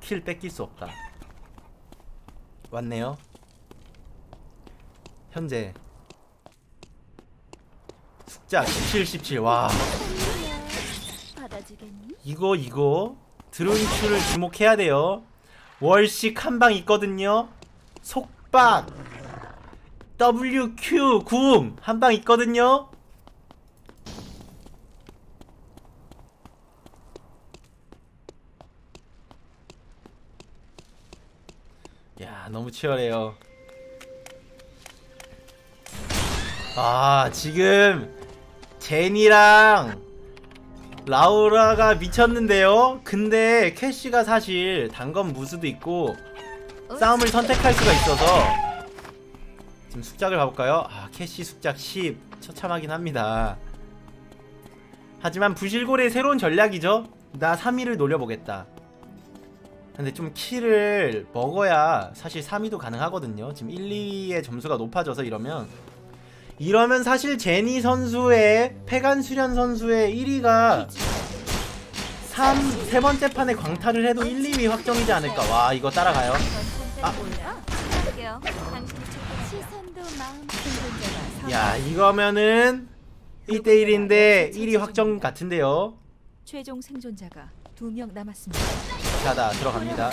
kill 뺏길 수 없다. 왔네요. 현재. 숙자 17 17와. 받아주겠니? 이거 이거. 드론큐를 주목해야 돼요. 월식 한 방 있거든요. 속박. WQ 궁한 방 있거든요. 야 너무 치열해요. 아 지금 제니랑 라우라가 미쳤는데요? 근데 캐시가 사실 단검 무수도 있고 싸움을 선택할 수가 있어서 지금 숙작을 가볼까요? 아 캐시 숙작 10 처참하긴 합니다 하지만 부실골의 새로운 전략이죠? 나 3위를 노려보겠다 근데 좀 킬을 먹어야 사실 3위도 가능하거든요 지금 1, 2위의 점수가 높아져서 이러면 이러면 사실 제니 선수의 페간 수련 선수의 1위가 3, 세 번째 판에 광탈을 해도 1, 2위 확정이지 않을까. 와, 이거 따라가요. 아. 야. 이거면은 1대1인데 1위 확정 같은데요. 최종 생존자가 두 명 남았습니다. 자다 들어갑니다.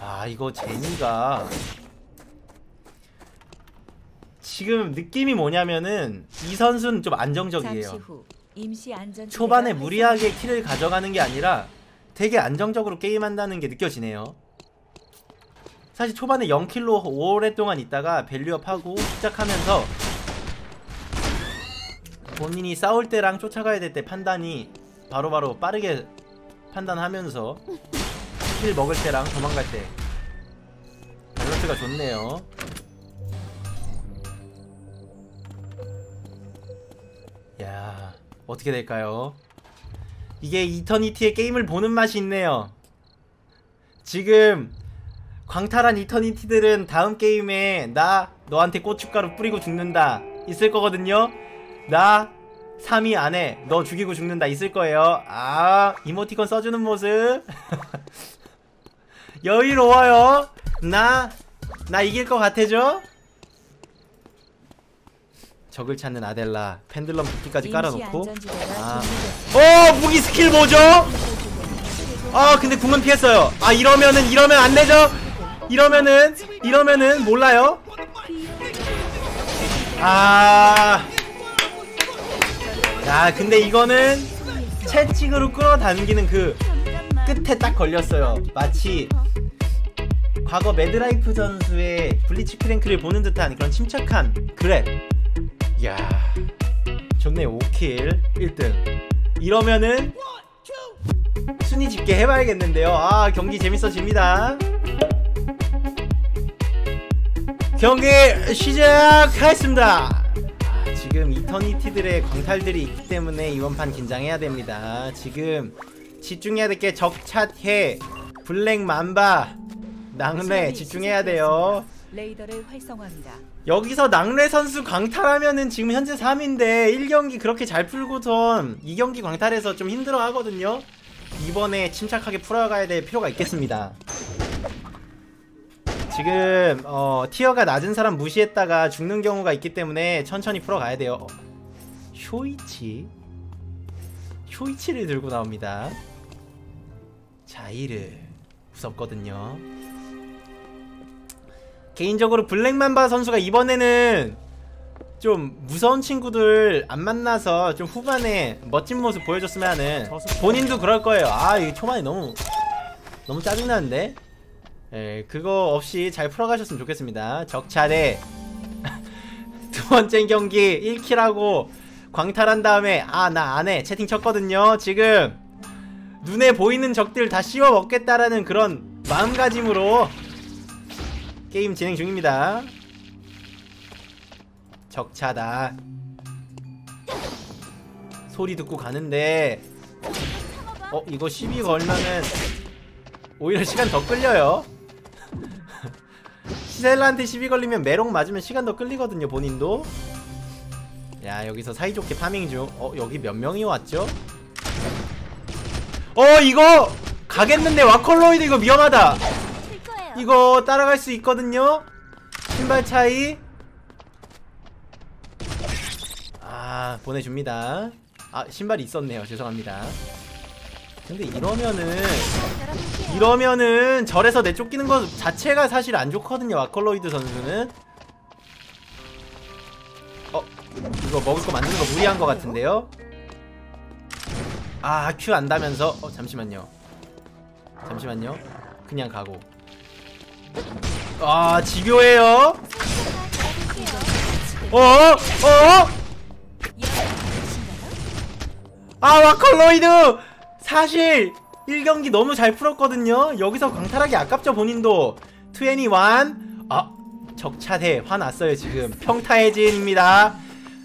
아, 이거 제니가 지금 느낌이 뭐냐면은 이 선수는 좀 안정적이에요. 초반에 무리하게 킬을 가져가는 게 아니라 되게 안정적으로 게임한다는 게 느껴지네요. 사실 초반에 0킬로 오랫동안 있다가 밸류업하고 시작하면서 본인이 싸울 때랑 쫓아가야 될 때 판단이 바로바로 빠르게 판단하면서 kill 먹을 때랑 도망갈 때 밸런스가 좋네요. 야 어떻게 될까요? 이게 이터니티의 게임을 보는 맛이 있네요. 지금 광탈한 이터니티들은 다음 게임에 나 너한테 고춧가루 뿌리고 죽는다 있을 거거든요. 나 3위 안에 너 죽이고 죽는다 있을 거예요. 아 이모티콘 써주는 모습 [LAUGHS] 여유로워요. 나 나 이길 것 같아죠? 적을 찾는 아델라 펜들럼 도끼까지 깔아놓고 아. 어 무기 스킬 뭐죠? 아 근데 궁은 피했어요 아 이러면은 이러면 안 되죠 이러면은 이러면은 몰라요 아. 야 근데 이거는 채찍으로 끌어당기는 그 끝에 딱 걸렸어요. 마치 과거 매드라이프 선수의 블리츠크랭크를 보는 듯한 그런 침착한 grab. 이야, 좋네 5 kill 1등. 이러면은 순위 집계 해봐야겠는데요. 아 경기 재밌어집니다. 경기 시작하겠습니다. 아, 지금 이터니티들의 광탈들이 있기 때문에 이번 판 긴장해야 됩니다. 지금 집중해야 될 게 적찻해 블랙 맘바 낭래 집중해야. 돼요. 레이더를 활성화합니다. 여기서 낭래 선수 광탈하면은 지금 현재 3인데 1경기 그렇게 잘 풀고선 2경기 광탈해서 좀 힘들어 하거든요. 이번에 침착하게 풀어가야 될 필요가 있겠습니다. 지금 어, 티어가 낮은 사람 무시했다가 죽는 경우가 있기 때문에 천천히 풀어가야 돼요. 어, 쇼이치 쇼이치를 들고 나옵니다. 자이르 무섭거든요. 개인적으로 블랙맘바 선수가 이번에는 좀 무서운 친구들 안 만나서 좀 후반에 멋진 모습 보여줬으면 하는 본인도 그럴 거예요. 아, 이 초반에 너무 너무 짜증나는데. 예, 그거 없이 잘 풀어가셨으면 좋겠습니다. 적차대 [LAUGHS] 두 번째 경기 1킬하고 광탈한 다음에 아 나 안해 채팅 쳤거든요. 지금 눈에 보이는 적들 다 씹어 먹겠다라는 그런 마음가짐으로 게임 진행 중입니다. 적차다. 소리 듣고 가는데 어 이거 시비 걸면은 오히려 시간 더 끌려요. [LAUGHS] 시셀라한테 시비 걸리면 메롱 맞으면 시간 더 끌리거든요 본인도. 야 여기서 사이좋게 farming 중. 어 여기 몇 명이 왔죠? 어 이거 가겠는데 와컬로이드 이거 위험하다. 이거 따라갈 수 있거든요. 신발 차이. 아 보내줍니다. 아 신발이 있었네요. 죄송합니다. 근데 이러면은. 이러면은 절에서 내쫓기는 것 자체가 사실 안 좋거든요. 와컬로이드 선수는. 어 이거 먹을 거 만드는 거 무리한 것 같은데요. 아큐 안다면서 어 잠시만요. 잠시만요. 그냥 가고. 아 집요해요. 어? 어? 아 와컬로이드! 사실 1경기 너무 잘 풀었거든요. 여기서 광탈하기 아깝죠 본인도. 21 아 적차대 화났어요 지금. 평타해진입니다.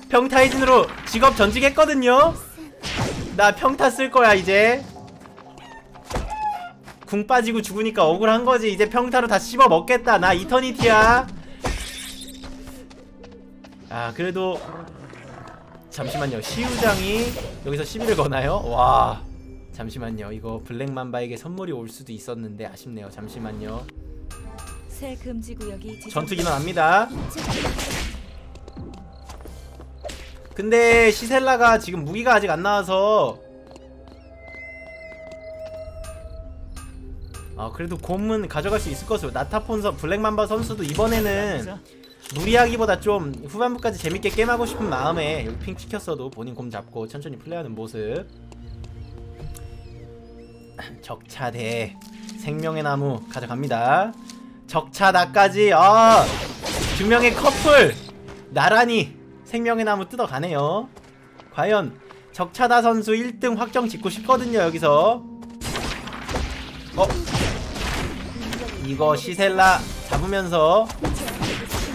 평타해진으로 직업 전직했거든요. 나 평타 쓸 거야 이제 궁 빠지고 죽으니까 억울한 거지. 이제 평타로 다 씹어 먹겠다. 나 이터니티야. 아 그래도 잠시만요. 시우장이 여기서 시비를 거나요? 와 잠시만요. 이거 블랙맘바에게 선물이 올 수도 있었는데 아쉽네요. 잠시만요. 새 금지 구역이 지정. 전투 기능합니다. 근데 시셀라가 지금 무기가 아직 안 나와서 아 그래도 곰은 가져갈 수 있을 것으로. 나타폰 선 블랙맘바 선수도 이번에는 무리하기보다 좀 후반부까지 재밌게 게임하고 싶은 마음에 여기 핑 찍혔어도 본인 곰 잡고 천천히 플레이하는 모습. 적차대 생명의 나무 가져갑니다. 적차다까지 아두 명의 커플! 나란히 생명의 나무 뜯어가네요. 과연 적차다 선수 1등 확정 짓고 싶거든요 여기서. 어 이거 시셀라 잡으면서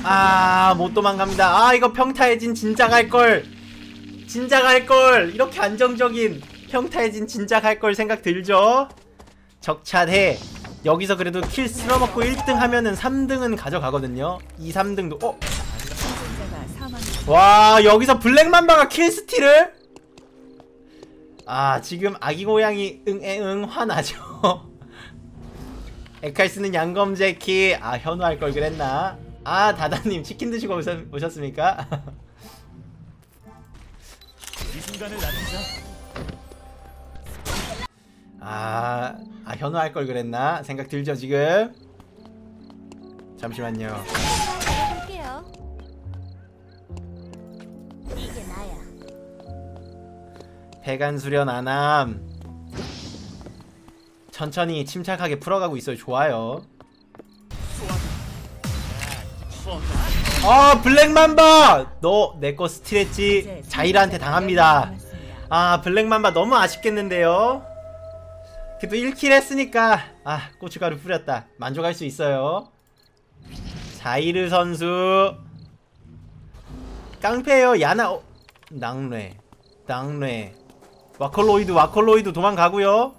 아, 못 도망갑니다. 아, 이거 평타 혜진 진작 할걸. 진작 할걸. 이렇게 안정적인 평타 혜진 진작 할걸 생각 들죠? 적차해. 여기서 그래도 kill 쓸어먹고 1등 하면은 3등은 가져가거든요. 2, 3등도, 어? 와, 여기서 블랙맘바가 kill steal을? 아, 지금 아기 고양이 응애응 화나죠. [LAUGHS] 에칼스는 양검제키. 아, 현우 할 걸 그랬나? 아, 다다님 치킨 드시고 오셨, 오셨습니까? 이 순간을 나눈다. 아, 아 현우 할 걸 그랬나? 생각 들죠 지금? 잠시만요. 배간 수련 안함 천천히 침착하게 풀어가고 있어요. 좋아요. 아 블랙맘바! 너 내 거 스틸했지? 자이라한테 당합니다. 아 블랙맘바 너무 아쉽겠는데요? 그래도 1킬 했으니까 아 고춧가루 뿌렸다. 만족할 수 있어요. 자이르 선수. 깡패요. 야나 어, 낭뢰. 낭뢰. 와컬로이드 와컬로이드 도망가고요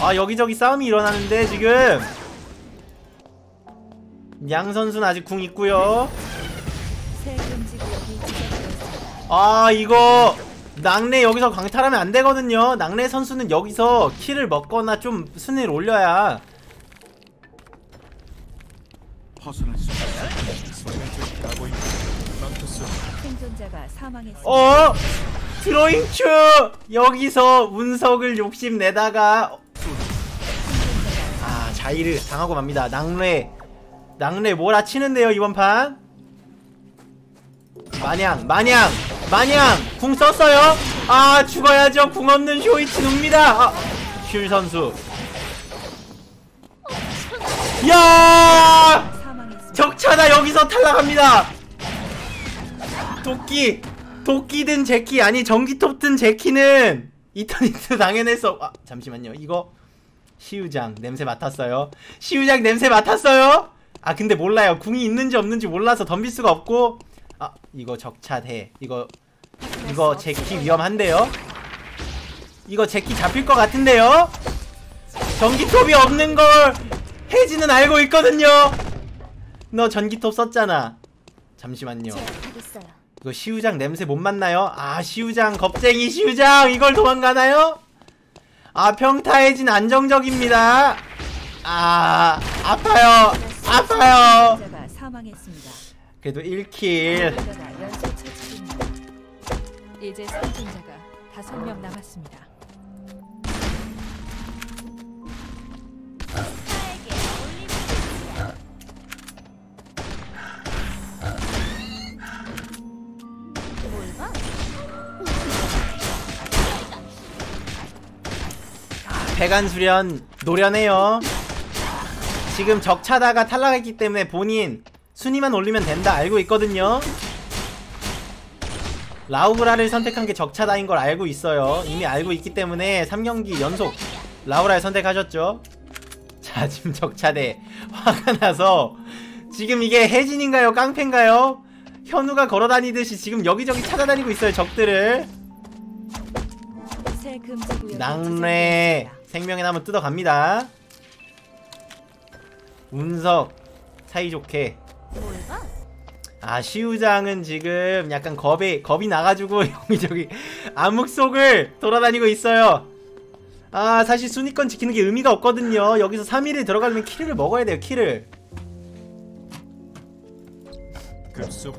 아 여기저기 싸움이 일어나는데 지금 양 선수는 아직 궁 있고요. 아 이거 낙뢰 여기서 광탈하면 안 되거든요. 낙뢰 선수는 여기서 킬을 먹거나 좀 순위를 올려야 사망했습니다. 어 드로잉추 여기서 운석을 욕심 내다가 아 자이르 당하고 맙니다. 낙뢰 낙뢰 몰아치는데요 이번 판. 마냥 마냥 마냥 궁 썼어요. 아 죽어야죠 궁 없는 쇼이치 눕니다. 아, 슐 선수. 야. 적차다 여기서 탈락합니다. 도끼 도끼든 제키 아니 전기톱 든 제키는 이터니트 당해냈어. 아 잠시만요 이거 시우장 냄새 맡았어요. 시우장 냄새 맡았어요. 아 근데 몰라요 궁이 있는지 없는지 몰라서 덤빌 수가 없고 아 이거 적차대 이거 이거 제키 위험한데요. 이거 제키 잡힐 것 같은데요. 전기톱이 없는 걸 혜지는 알고 있거든요. 너 전기톱 썼잖아. 잠시만요. 이거 시우장 냄새 못 맡나요? 아 시우장 겁쟁이 시우장 이걸 도망가나요? 아 평타해진 안정적입니다. 아 아파요 아파요. 그래도 1킬. 생존자가 연쇄 처치됩니다. 이제 생존자가 다섯 명 남았습니다. 배간 수련 노련해요. 지금 적차다가 탈락했기 때문에 본인 순위만 올리면 된다 알고 있거든요. 라우브라를 선택한 게 적차다인 걸 알고 있어요. 이미 알고 있기 때문에 3경기 연속 라우라를 선택하셨죠. 자, 지금 적차대 화가 나서 지금 이게 혜진인가요? 깡패인가요? 현우가 걸어다니듯이 지금 여기저기 찾아다니고 있어요, 적들을. 낙뢰 지정되었습니다. 생명의 나무 뜯어갑니다. 운석 사이좋게? 아 시우장은 지금 약간 겁이 겁이 나가지고 [LAUGHS] 여기저기 암흑 속을 돌아다니고 있어요. 아 사실 순위권 지키는 게 의미가 없거든요. 여기서 3위를 들어가려면 kill을 먹어야 돼요 킬을 급속.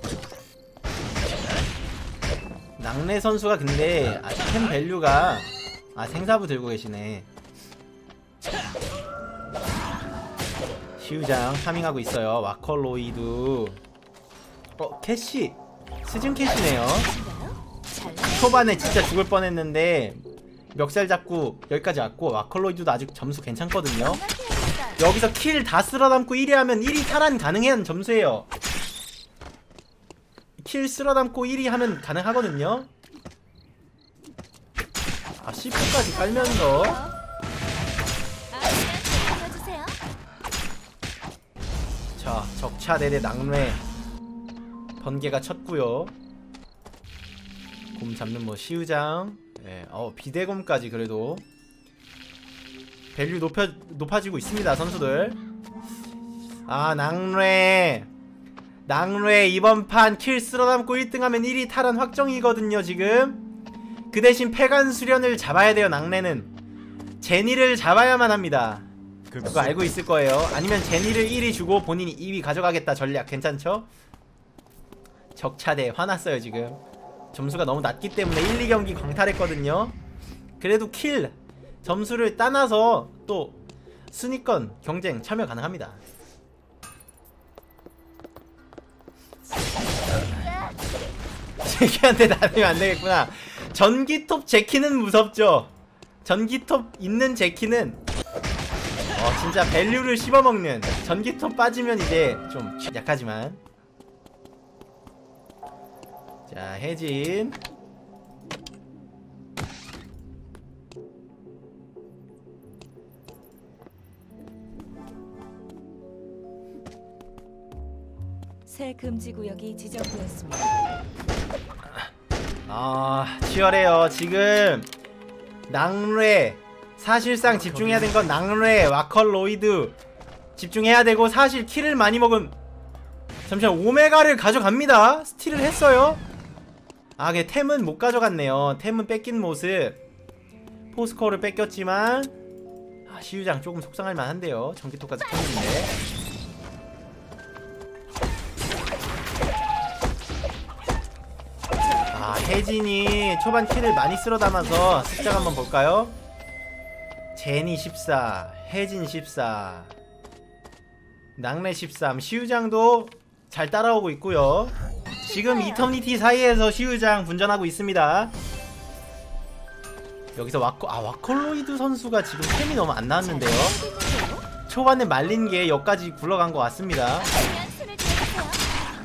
낙뢰 선수가 근데 아직 템 value가 아 생사부 들고 계시네 시우장 farming하고 있어요. 와컬로이드. 어 캐시. 스즌 캐시네요. 초반에 진짜 죽을 뻔했는데 멱살 잡고 여기까지 왔고 와컬로이드도 아직 점수 괜찮거든요. 여기서 kill 다 쓸어담고 1위 하면 1위 탈환 가능한 점수예요. kill 쓸어담고 1위 하면 가능하거든요. 아 C4까지 깔면서 2차 대대 낙뢰 번개가 쳤구요. 곰 잡는 뭐 시우장. 예, 어 비대곰까지 그래도 value 높여, 높아지고 있습니다 선수들. 아 낙뢰 낙뢰 이번 판 kill 쓸어담고 1등하면 1위 탈환 확정이거든요 지금. 그 대신 폐간 수련을 잡아야 돼요 낙뢰는. 제니를 잡아야만 합니다. 그거 알고 있을 거예요. 아니면 제니를 1위 주고 본인이 2위 가져가겠다 전략 괜찮죠? 적차대 화났어요 지금. 점수가 너무 낮기 때문에 1, 2경기 광탈했거든요. 그래도 킬 점수를 따놔서 또 순위권 경쟁 참여 가능합니다. 제키한테 다니면 안 되겠구나. 전기톱 제키는 무섭죠. 전기톱 있는 제키는 어 진짜 밸류를 씹어먹는 전기톱 빠지면 이제 좀 약하지만. 자 혜진. 새 금지 구역이 지정되었습니다. 아 치열해요. 지금 낭뢰 사실상 집중해야 된 건 낭뢰 와컬로이드. 집중해야 되고 사실 킬을 많이 먹은 잠시만 오메가를 가져갑니다. 스틸을 했어요. 아 그게 템은 못 가져갔네요. 템은 뺏긴 모습. 포스코를 뺏겼지만 아 시유장 조금 속상할 만한데요. 전기톱까지 켰는데. 아 혜진이 초반 킬을 많이 쓸어 담아서 숫자 한번 볼까요? 제니 14 혜진 14 낙래 13 시우장도 잘 따라오고 있고요 지금 이터니티 사이에서 시우장 분전하고 있습니다 여기서 와코 아 와콜로이드 선수가 지금 템이 너무 안 나왔는데요 초반에 말린 게 여기까지 굴러간 것 같습니다.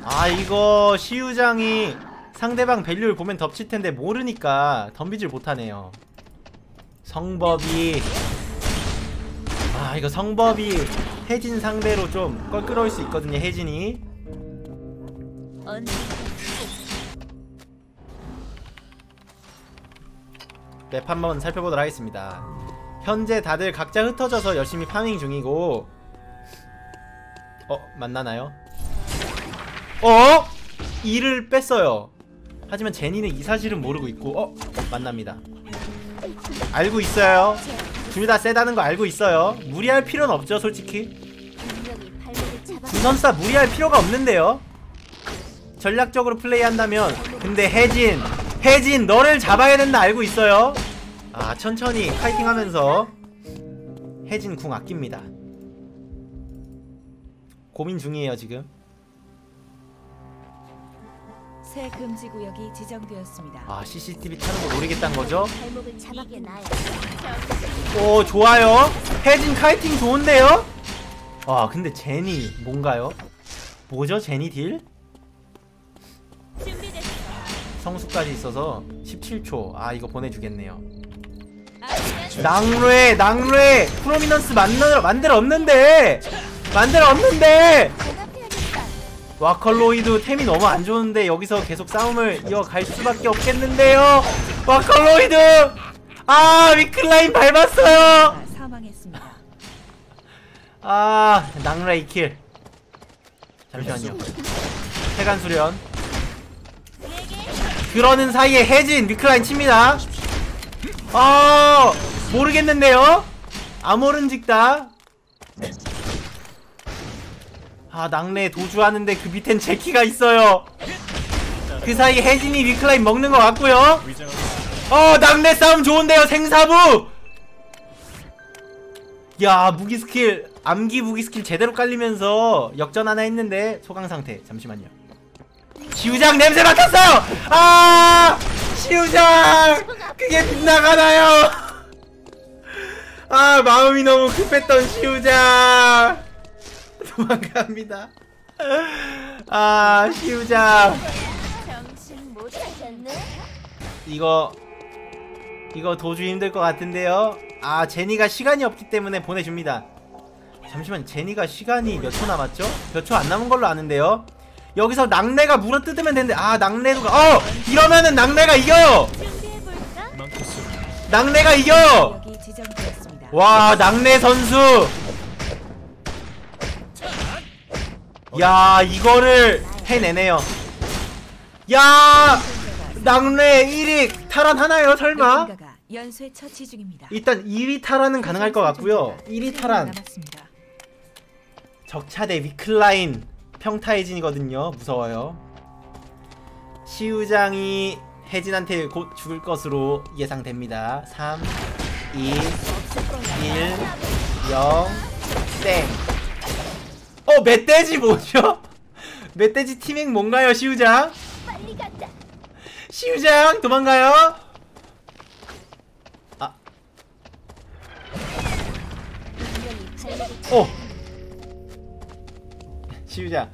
아 이거 시우장이 상대방 밸류를 보면 덮칠 텐데 모르니까 덤비질 못하네요. 성법이 아 이거 성법이 혜진 상대로 좀 껄끄러울 수 있거든요. 혜진이 언제 맵 한번 살펴보도록 하겠습니다. 현재 다들 각자 흩어져서 열심히 파밍 중이고 어 만나나요? 어? 이를 뺐어요. 하지만 제니는 이 사실은 모르고 있고 어 만납니다. 알고 있어요. 둘 다 세다는 거 알고 있어요. 무리할 필요는 없죠, 솔직히. 다 무리할 필요가 없는데요. 전략적으로 플레이한다면 근데 혜진 혜진 너를 잡아야 된다 알고 있어요. 아 천천히 파이팅하면서 혜진 궁 아낍니다. 고민 중이에요 지금. 새 금지 구역이 지정되었습니다. 아 CCTV 타는 거 모르겠다는 거죠? 발목을 잡게 나야. 오 좋아요. 혜진 카이팅 좋은데요? 아 근데 제니 뭔가요? 뭐죠 제니 딜? 성수까지 있어서 17초. 아 이거 보내주겠네요. 낭뢰 낭뢰 프로미넌스 만들어 만들었는데 만들었는데 대답해야겠다. 와컬로이드 템이 너무 안 좋은데 여기서 계속 싸움을 이어갈 수밖에 없겠는데요. 와컬로이드 아 위클라인 밟았어요. 아, 낭뢰 이킬 잠시만요. 해간 수련 그러는 사이에 혜진 위클라인 칩니다. 아 모르겠는데요. 아모른 직다. 아 낙내 도주하는데 그 밑엔 제키가 있어요. 그 사이 혜진이 위클라인 먹는 것 같고요. 어 낙내 싸움 좋은데요 생사부. 야 무기 스킬 암기 무기 스킬 제대로 깔리면서 역전 하나 했는데 소강 상태 잠시만요. 시우장 냄새 맡았어요. 아 시우장 그게 빗나가나요? 아 마음이 너무 급했던 시우장 도망갑니다. 아 시우장 정신 못 차렸네. 이거 이거 도주 힘들 것 같은데요. 아 제니가 시간이 없기 때문에 보내줍니다. 잠시만 제니가 시간이 몇 초 남았죠? 몇 초 안 남은 걸로 아는데요. 여기서 낙내가 물어 뜯으면 되는데 아 낙내가 어 이러면은 이겨요. 낙내가 이겨요. 구역이 지정되었습니다. 와 낙내 선수. 야 이거를 해내네요. 야 낙내 1위 탈환 하나요 설마? 누군가가 연쇄 처치 중입니다. 일단 2위 탈환은 가능할 것 같고요. 1위 탈환. 적차대 위클라인 평타해진이거든요. 무서워요. 시우장이 혜진한테 곧 죽을 것으로 예상됩니다. 3, 2, 1, 0, 땡. 어, 멧돼지 뭐죠? [LAUGHS] 멧돼지 팀행 뭔가요, 시우장? 시우장 도망가요 아 오! 시우자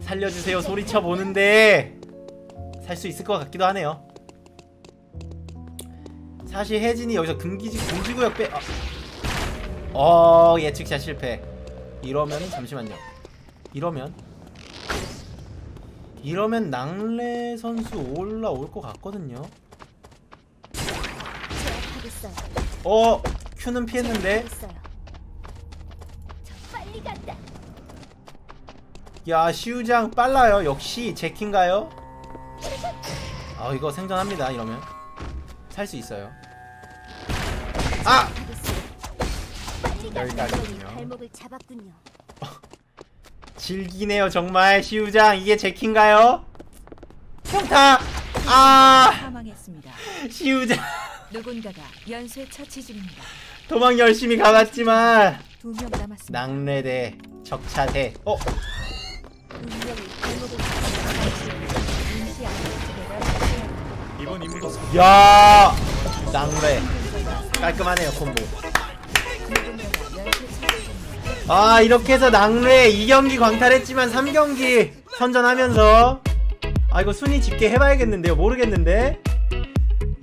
살려주세요 소리쳐 보는데 살 수 있을 것 같기도 하네요 사실 혜진이 여기서 금기지 금지구역 빼 아. 어 예측샷 실패 이러면 잠시만요 이러면 이러면 낭래 선수 올라올 것 같거든요. 어 큐는 피했는데. 야 시우장 빨라요 역시 제키인가요? 아 이거 생존합니다 이러면 살 수 있어요 아! 여기까지군요. [LAUGHS] 질기네요 정말 시우장 이게 제키인가요? 평타! 아 사망했습니다. 시우장 누군가가 연쇄 처치 중입니다. 도망 열심히 가봤지만 두 명 남았습니다. 낭래대 적차대 어? 이번 임무도 야 낭래 깔끔하네요 콤보 누군가가 연쇄 처치 중입니다. 아 이렇게 해서 낭래 2경기 광탈했지만 3경기 선전하면서. 아 이거 순위 집계 해봐야겠는데요. 모르겠는데.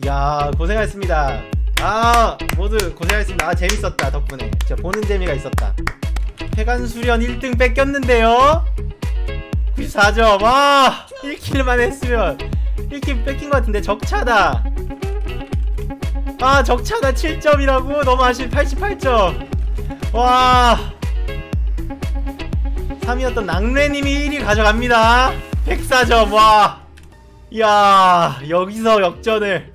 야 고생하셨습니다. 아 모두 고생하셨습니다. 아 재밌었다 덕분에. 진짜 보는 재미가 있었다. 해관수련 1등 뺏겼는데요. 94점. 아 1킬만 했으면. 1킬 뺏긴 것 같은데 적차다. 아 적차다. 7점이라고? 너무 아쉽 88점. 와 3위였던 낭래님이 1위 가져갑니다. 104점 와. 이야 여기서 역전을.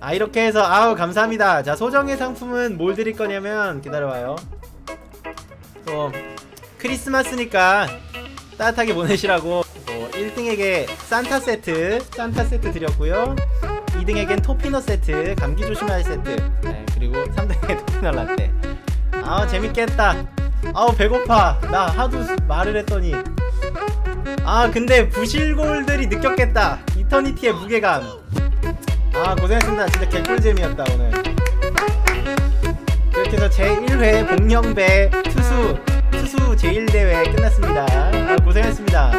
아 이렇게 해서 아우 감사합니다. 자 소정의 상품은 뭘 드릴 거냐면 기다려봐요. 또 크리스마스니까 따뜻하게 보내시라고 뭐 1등에게 산타 세트 산타 세트 드렸고요. 2등에겐 토피넛 세트 감기 조심할 세트. 네, 그리고 3등에 토피넛 라떼. 아 재밌겠다 아우 배고파. 나 하도 말을 했더니. 아 근데 부실골들이 느꼈겠다. 이터니티의 무게감. 아 고생했습니다. 진짜 개꿀잼이었다 오늘. 이렇게 해서 제1회 복령배 투수 투수 제1대회 끝났습니다. 아 고생했습니다.